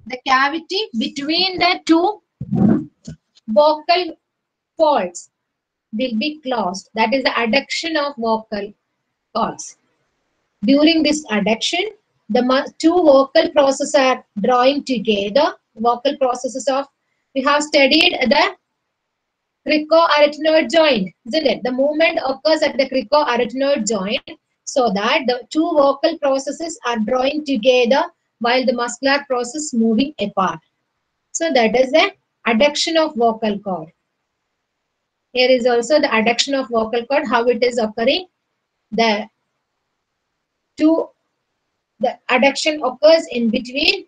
The cavity between the two vocal folds will be closed. That is the adduction of vocal cords. During this adduction, the two vocal processes are drawing together. Vocal processes of, we have studied the cricoarytenoid joint, isn't it? The movement occurs at the cricoarytenoid joint so that the two vocal processes are drawing together while the muscular process moving apart. So that is the adduction of vocal cord. Here is also the adduction of vocal cord, how it is occurring. The two, the adduction occurs in between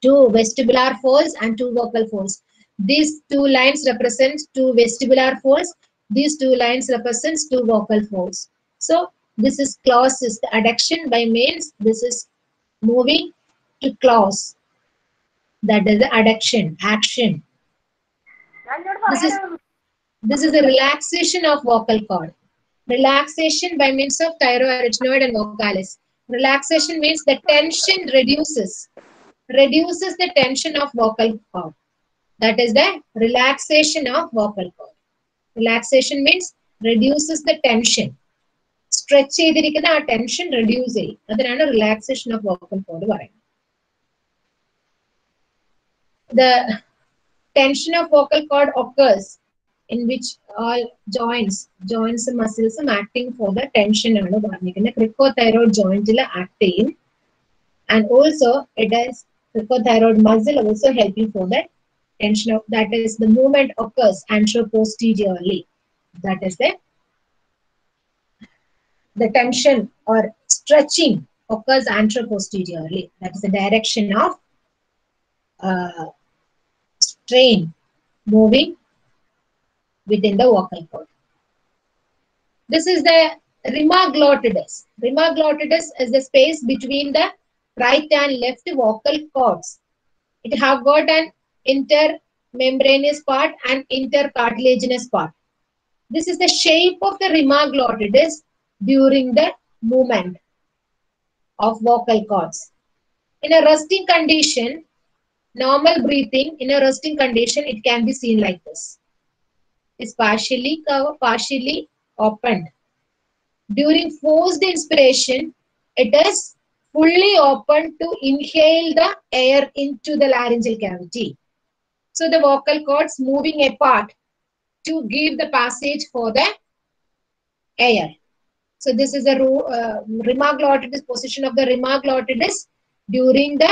two vestibular folds and two vocal folds. These two lines represent two vestibular folds. These two lines represents two vocal folds. So this is clauses. The adduction by means this is moving to clause. That is the adduction, action. This is this is a relaxation of vocal cord. Relaxation by means of thyroarytenoid and vocalis. Relaxation means the tension reduces, reduces the tension of vocal cord That is the relaxation of vocal cord. Relaxation means reduces the tension. Stretch ചെയ്തിരിക്കുന്ന ആ tension reduce ചെയ്യും അതിനാണ് relaxation of vocal code പറയുന്നത് the tension of vocal cord occurs in which all joints, joints and muscles ഉം acting for the tension ആണ് പറഞ്ഞിരിക്കുന്നത് ക്രിക്കോതൈറോയിഡ് ജോയിന്റിൽ act ചെയ്യും and also it is cricothyroid muscle also helping for the tension of that is the movement occurs anteroposteriorly that is the the tension or stretching occurs anteroposteriorly that is the direction of uh, strain moving within the vocal cord. This is the. Rima glottidis is the space between the right and left vocal cords. It have got an intermembranous part and intercartilaginous part. This is the shape of the rima during the movement of vocal cords. In a resting condition, normal breathing in a resting condition, it can be seen like this. It's partially covered, partially opened. During forced inspiration, it is fully open to inhale the air into the laryngeal cavity. So the vocal cords moving apart to give the passage for the air. So this is a uh, rima position of the rima glottidis during the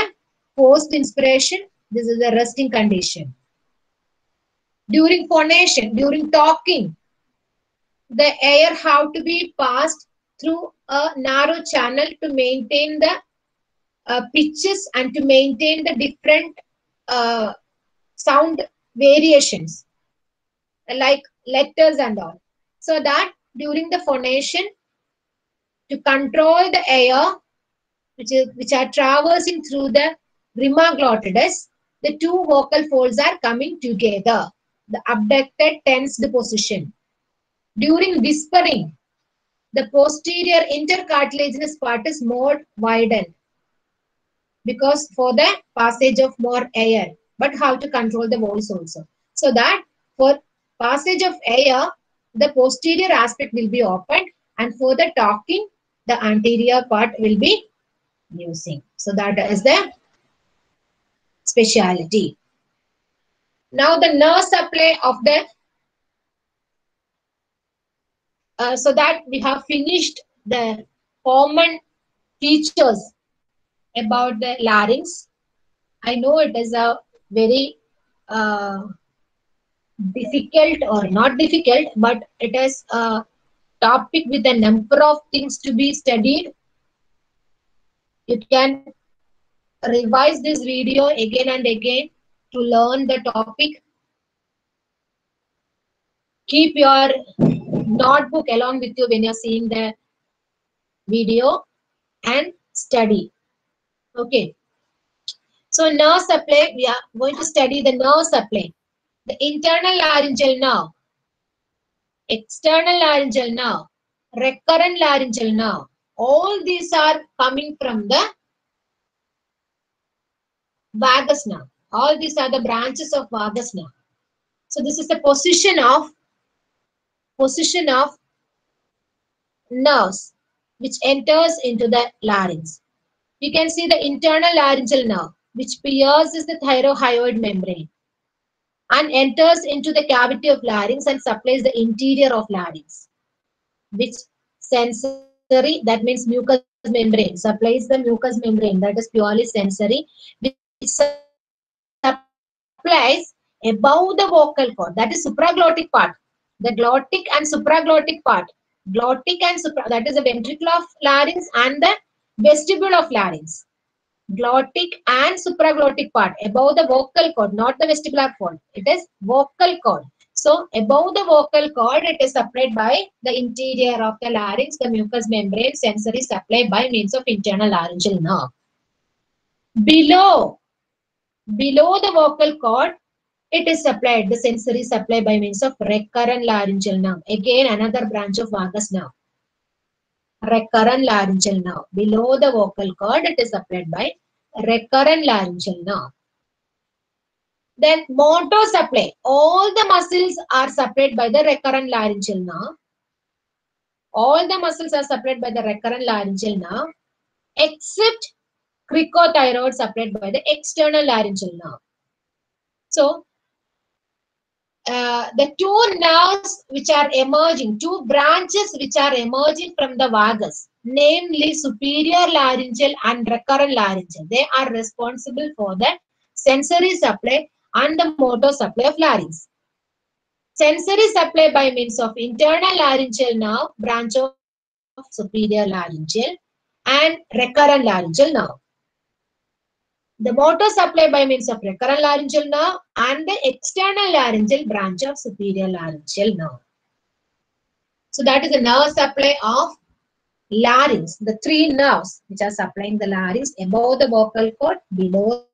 post inspiration. This is the resting condition. During phonation, during talking, the air have to be passed through a narrow channel to maintain the uh, pitches and to maintain the different uh, sound variations like letters and all. So that during the phonation, to control the air which, is, which are traversing through the rima glottidis, the two vocal folds are coming together, the abducted tensed position. During whispering, the posterior intercartilaginous part is more widened because for the passage of more air, but how to control the voice also. So that for passage of air, the posterior aspect will be opened and for the talking, the anterior part will be using. So that is the speciality. Now the nerve supply of the uh, so that we have finished the common features about the larynx. I know it is a very uh, difficult or not difficult, but it is a topic with a number of things to be studied. You can revise this video again and again to learn the topic. Keep your notebook along with you when you're seeing the video and study. Okay. So nerve supply, we are going to study the nerve supply. The internal laryngeal nerve, external laryngeal nerve, recurrent laryngeal nerve. All these are coming from the vagus nerve. All these are the branches of vagus nerve. So this is the position of position of nerves which enters into the larynx. You can see the internal laryngeal nerve which pierces the thyrohyoid membrane and enters into the cavity of larynx and supplies the interior of larynx which sensory that means mucous membrane supplies the mucous membrane that is purely sensory which supplies above the vocal cord that is supraglottic part the glottic and supraglottic part glottic and supra that is the ventricle of larynx and the vestibule of larynx glottic and supraglottic part above the vocal cord not the vestibular cord. It is vocal cord. So above the vocal cord it is supplied by the interior of the larynx the mucous membrane sensory supply by means of internal laryngeal nerve. Below below the vocal cord it is supplied the sensory supply by means of recurrent laryngeal nerve. Again another branch of vagus nerve recurrent laryngeal nerve. Below the vocal cord it is supplied by recurrent laryngeal nerve. Then motor supply. All the muscles are supplied by the recurrent laryngeal nerve. All the muscles are supplied by the recurrent laryngeal nerve except cricothyroid supplied by the external laryngeal nerve. So uh, the two nerves which are emerging, two branches which are emerging from the vagus, namely superior laryngeal and recurrent laryngeal, they are responsible for the sensory supply and the motor supply of larynx. Sensory supply by means of internal laryngeal nerve, branch of superior laryngeal and recurrent laryngeal nerve. The motor supply by means of recurrent laryngeal nerve and the external laryngeal branch of superior laryngeal nerve. So that is the nerve supply of larynx, the three nerves which are supplying the larynx above the vocal cord, below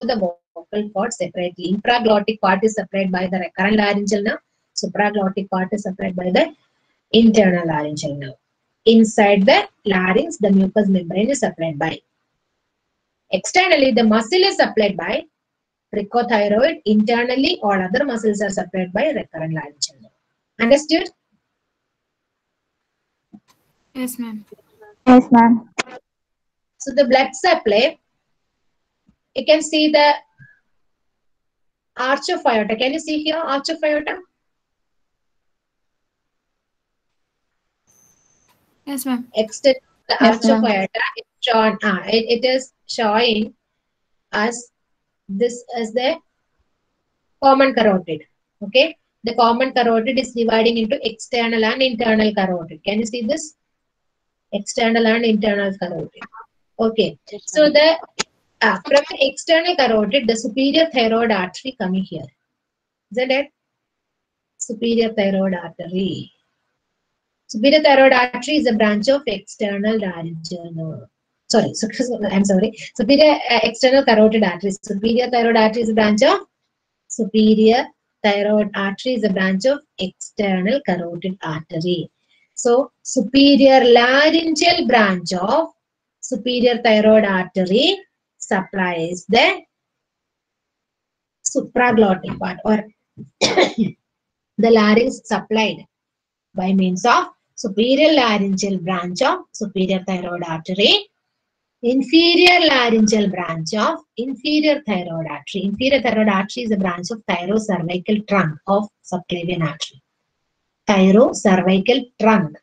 the vocal cord separately. Infraglottic part is supplied by the recurrent laryngeal nerve. Supraglottic part is supplied by the internal laryngeal nerve. Inside the larynx, the mucous membrane is supplied by. Externally, the muscle is supplied by cricothyroid. Internally, all other muscles are supplied by recurrent laryngeal nerve. Understood? Yes, ma'am. Yes, ma'am. So the blood supply, you can see the arch of aorta. Can you see here arch of aorta? Yes, ma'am. Extend the Yes, arch of ma'am. aorta is shown. Ah, it, it is showing as this as the common carotid. Okay, the common carotid is dividing into external and internal carotid. Can you see this? External and internal carotid. Okay, so the uh, from an external carotid, the superior thyroid artery coming here. Isn't it? Superior thyroid artery. Superior thyroid artery is a branch of external laryngeal nerve. Sorry, so- I'm sorry. Superior uh, external carotid artery. Superior thyroid artery is a branch of superior thyroid artery is a branch of external carotid artery. So superior laryngeal branch of superior thyroid artery supplies the supraglottic part or the larynx supplied by means of superior laryngeal branch of superior thyroid artery, inferior laryngeal branch of inferior thyroid artery. Inferior thyroid artery is a branch of thyrocervical trunk of subclavian artery. Thyrocervical trunk.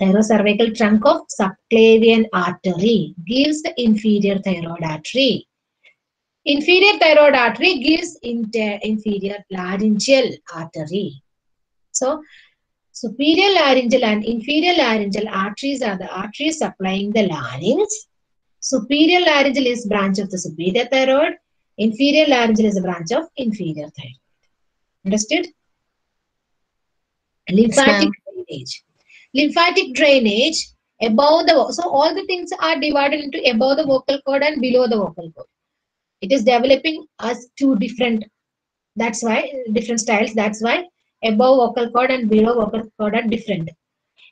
Thyrocervical trunk of subclavian artery gives the inferior thyroid artery. Inferior thyroid artery gives inter- inferior laryngeal artery. So, superior laryngeal and inferior laryngeal arteries are the arteries supplying the larynx. Superior laryngeal is branch of the superior thyroid. Inferior laryngeal is a branch of inferior thyroid. Understood? Lymphatic drainage. Lymphatic drainage above the so all the things are divided into above the vocal cord and below the vocal cord. It is developing as two different. That's why different styles. That's why above vocal cord and below vocal cord are different.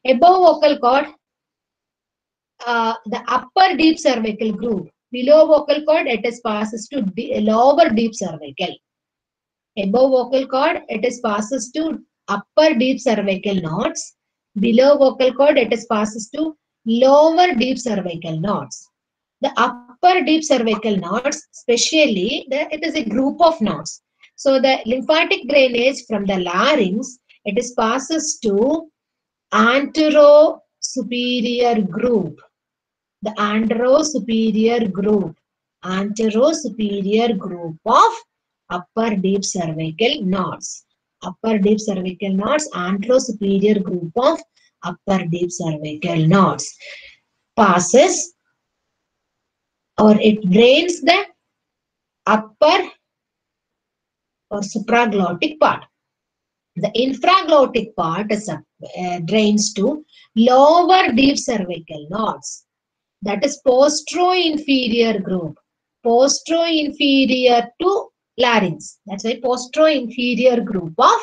Above vocal cord, uh, the upper deep cervical groove. Below vocal cord, it is passes to de- lower deep cervical. Above vocal cord, it is passes to upper deep cervical nodes. Below vocal cord, it is passes to lower deep cervical nodes. The upper deep cervical nodes, especially, the, it is a group of nodes. So the lymphatic drainage from the larynx, it is passes to antero superior group. The antero superior group. Antero superior group of upper deep cervical nodes. Upper deep cervical nodes, antero superior group of upper deep cervical nodes. Passes or it drains the upper or supraglottic part. The infraglottic part is, uh, drains to lower deep cervical nodes. That is postero-inferior group. Postero-inferior to larynx. That's why postero-inferior group of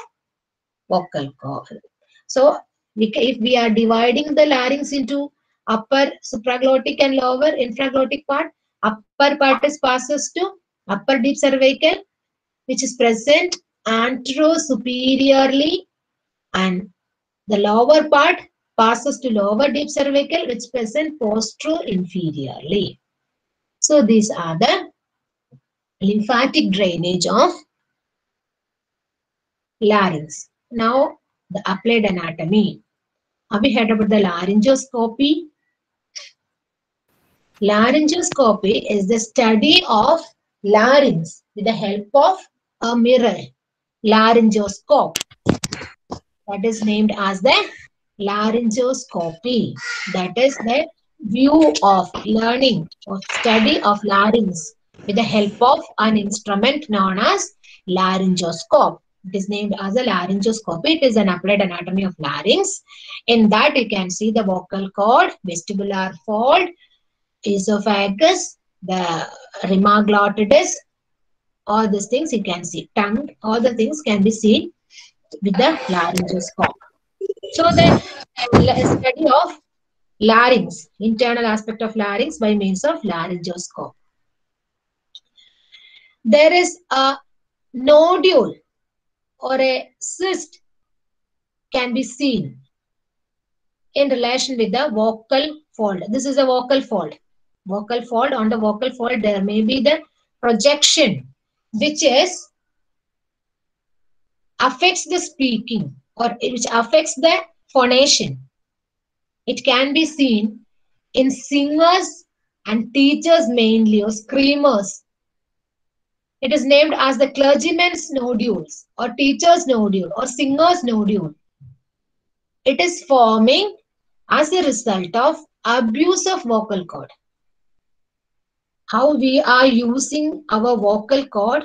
vocal cord. So we, if we are dividing the larynx into upper supraglottic and lower infraglottic part, upper part is passes to upper deep cervical, which is present antero-superiorly and the lower part passes to lower deep cervical which present postero-inferiorly. So these are the lymphatic drainage of larynx. Now the applied anatomy. Have you heard about the laryngoscopy? Laryngoscopy is the study of larynx with the help of a mirror. Laryngoscope. That is named as the laryngoscopy. That is the view of learning or study of larynx with the help of an instrument known as laryngoscope. It is named as a laryngoscope. It is an applied anatomy of larynx. In that, you can see the vocal cord, vestibular fold, esophagus, the rima glottis, all these things you can see. Tongue, all the things can be seen with the laryngoscope. So the study of larynx, internal aspect of larynx by means of laryngoscope. There is a nodule or a cyst can be seen in relation with the vocal fold. This is a vocal fold. Vocal fold, on the vocal fold, there may be the projection which is affects the speaking or which affects the phonation. It can be seen in singers and teachers mainly or screamers. It is named as the clergyman's nodules or teacher's nodule or singer's nodule. It is forming as a result of abuse of vocal cord. How we are using our vocal cord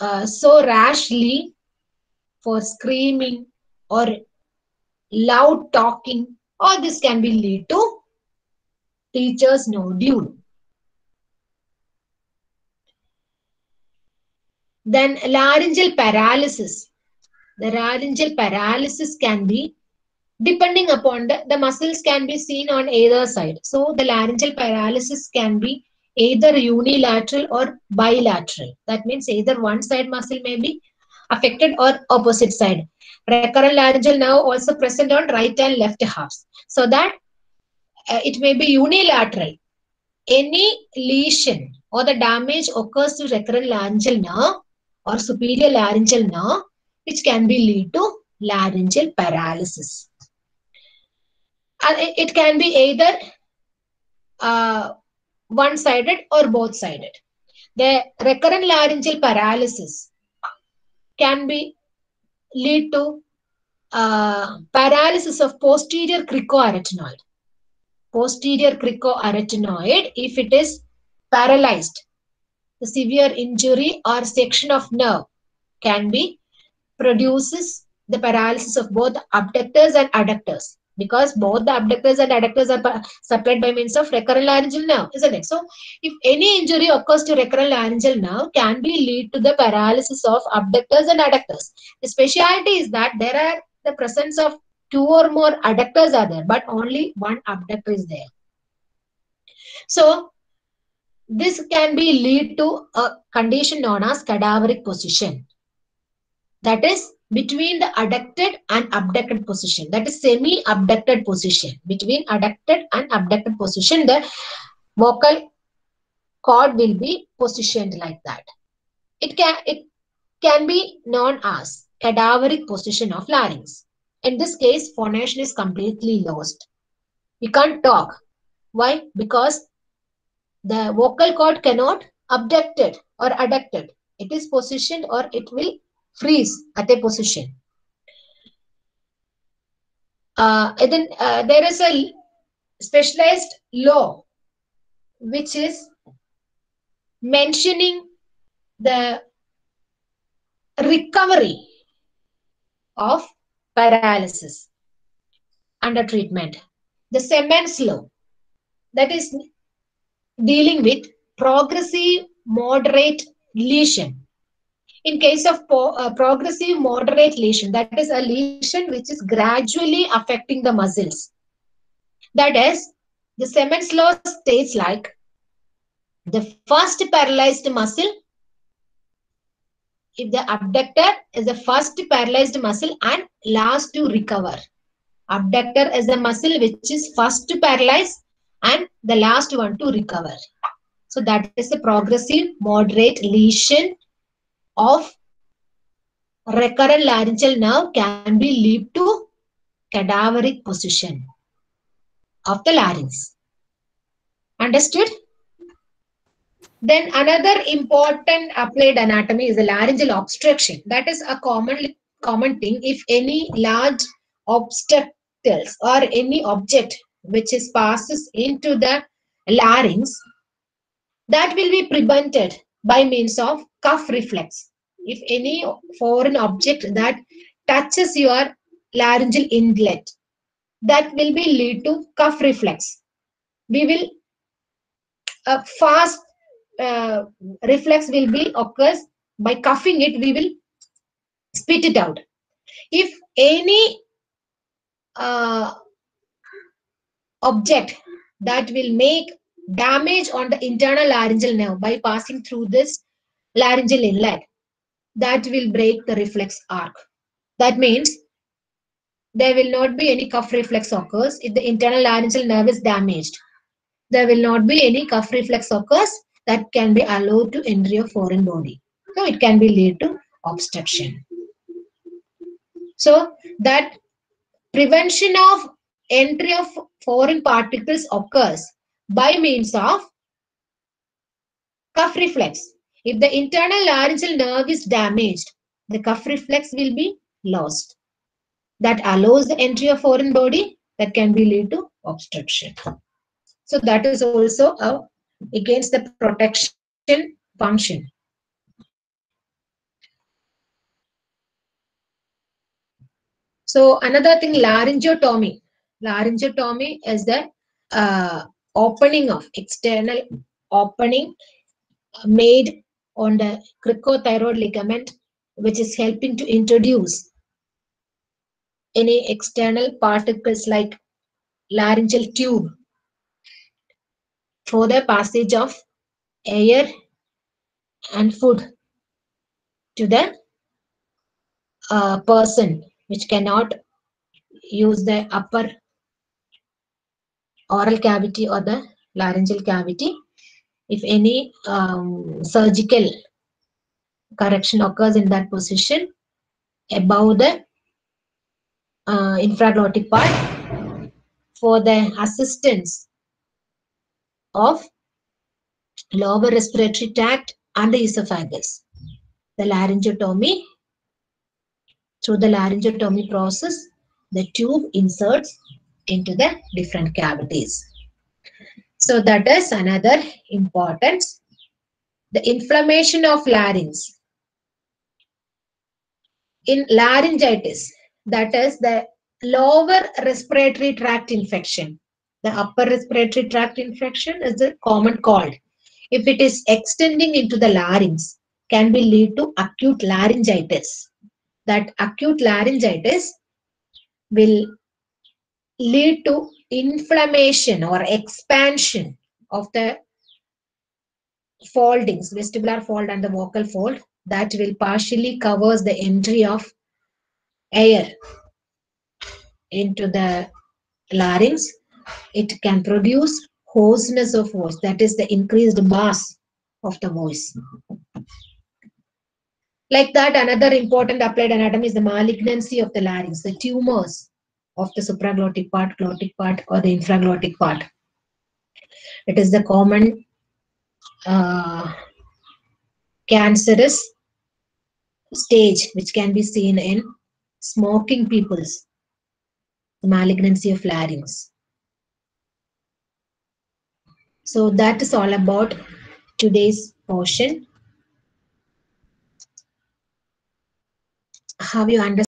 uh, so rashly for screaming or loud talking, all this can be lead to teacher's no nodule. Then laryngeal paralysis. The laryngeal paralysis can be depending upon the, the muscles can be seen on either side. So the laryngeal paralysis can be either unilateral or bilateral. That means either one side muscle may be affected or opposite side. Recurrent laryngeal nerve also present on right and left halves. So that uh, it may be unilateral. Any lesion or the damage occurs to recurrent laryngeal nerve or superior laryngeal nerve, which can be lead to laryngeal paralysis. And it, can be either uh, one-sided or both-sided. The recurrent laryngeal paralysis can be lead to uh, paralysis of posterior cricoarytenoid. Posterior cricoarytenoid, if it is paralyzed, the severe injury or section of nerve can be produces the paralysis of both abductors and adductors because both the abductors and adductors are supplied by means of recurrent laryngeal nerve, isn't it? So, if any injury occurs to recurrent laryngeal nerve, can be lead to the paralysis of abductors and adductors. The speciality is that there are the presence of two or more adductors are there, but only one abductor is there. So, this can be lead to a condition known as cadaveric position. That is between the adducted and abducted position. That is semi-abducted position. Between adducted and abducted position, the vocal cord will be positioned like that. It can it can be known as cadaveric position of larynx. In this case, phonation is completely lost. You can't talk. Why? Because the vocal cord cannot abducted or adducted. It is positioned or it will freeze at a position. Uh, and then uh, there is a specialized law which is mentioning the recovery of paralysis under treatment. The Semon's law that is dealing with progressive moderate lesion in case of uh, progressive moderate lesion that is a lesion which is gradually affecting the muscles. That is the Semon's law states like the first paralyzed muscle if the abductor is the first paralyzed muscle and last to recover. Abductor is the muscle which is first to paralyze and the last one to recover. So that is the progressive moderate lesion of recurrent laryngeal nerve can be lead to cadaveric position of the larynx. Understood? Then another important applied anatomy is the laryngeal obstruction. That is a common common thing. If any large obstacles or any object which is passes into the larynx that will be prevented by means of cough reflex. If any foreign object that touches your laryngeal inlet, that will be lead to cough reflex. We will a fast uh, reflex will be occurs by coughing it. We will spit it out. If any uh, object that will make damage on the internal laryngeal nerve by passing through this laryngeal inlet, that will break the reflex arc. That means there will not be any cough reflex occurs if the internal laryngeal nerve is damaged. There will not be any cough reflex occurs that can be allowed to entry of foreign body. So it can be lead to obstruction. So that prevention of entry of foreign particles occurs by means of cough reflex. If the internal laryngeal nerve is damaged, the cough reflex will be lost. That allows the entry of foreign body that can be lead to obstruction. So that is also a, against the protection function. So another thing, laryngotomy. Laryngotomy is the uh, opening of external opening made on the cricothyroid ligament, which is helping to introduce any external particles like laryngeal tube for the passage of air and food to the uh, person which cannot use the upper oral cavity or the laryngeal cavity. If any um, surgical correction occurs in that position above the uh, infraglottic part for the assistance of lower respiratory tract and the esophagus. The laryngotomy, through the laryngotomy process, the tube inserts into the different cavities. So that is another importance. The inflammation of larynx. In laryngitis, that is the lower respiratory tract infection. The upper respiratory tract infection is the common cold. If it is extending into the larynx, can be lead to acute laryngitis. That acute laryngitis will lead to inflammation or expansion of the foldings, vestibular fold and the vocal fold that will partially covers the entry of air into the larynx. It can produce hoarseness of voice, that is the increased mass of the voice. Like that, another important applied anatomy is the malignancy of the larynx, the tumors of the supraglottic part, glottic part, or the infraglottic part. It is the common uh, cancerous stage which can be seen in smoking people's malignancy of larynx. So that is all about today's portion. Have you understood?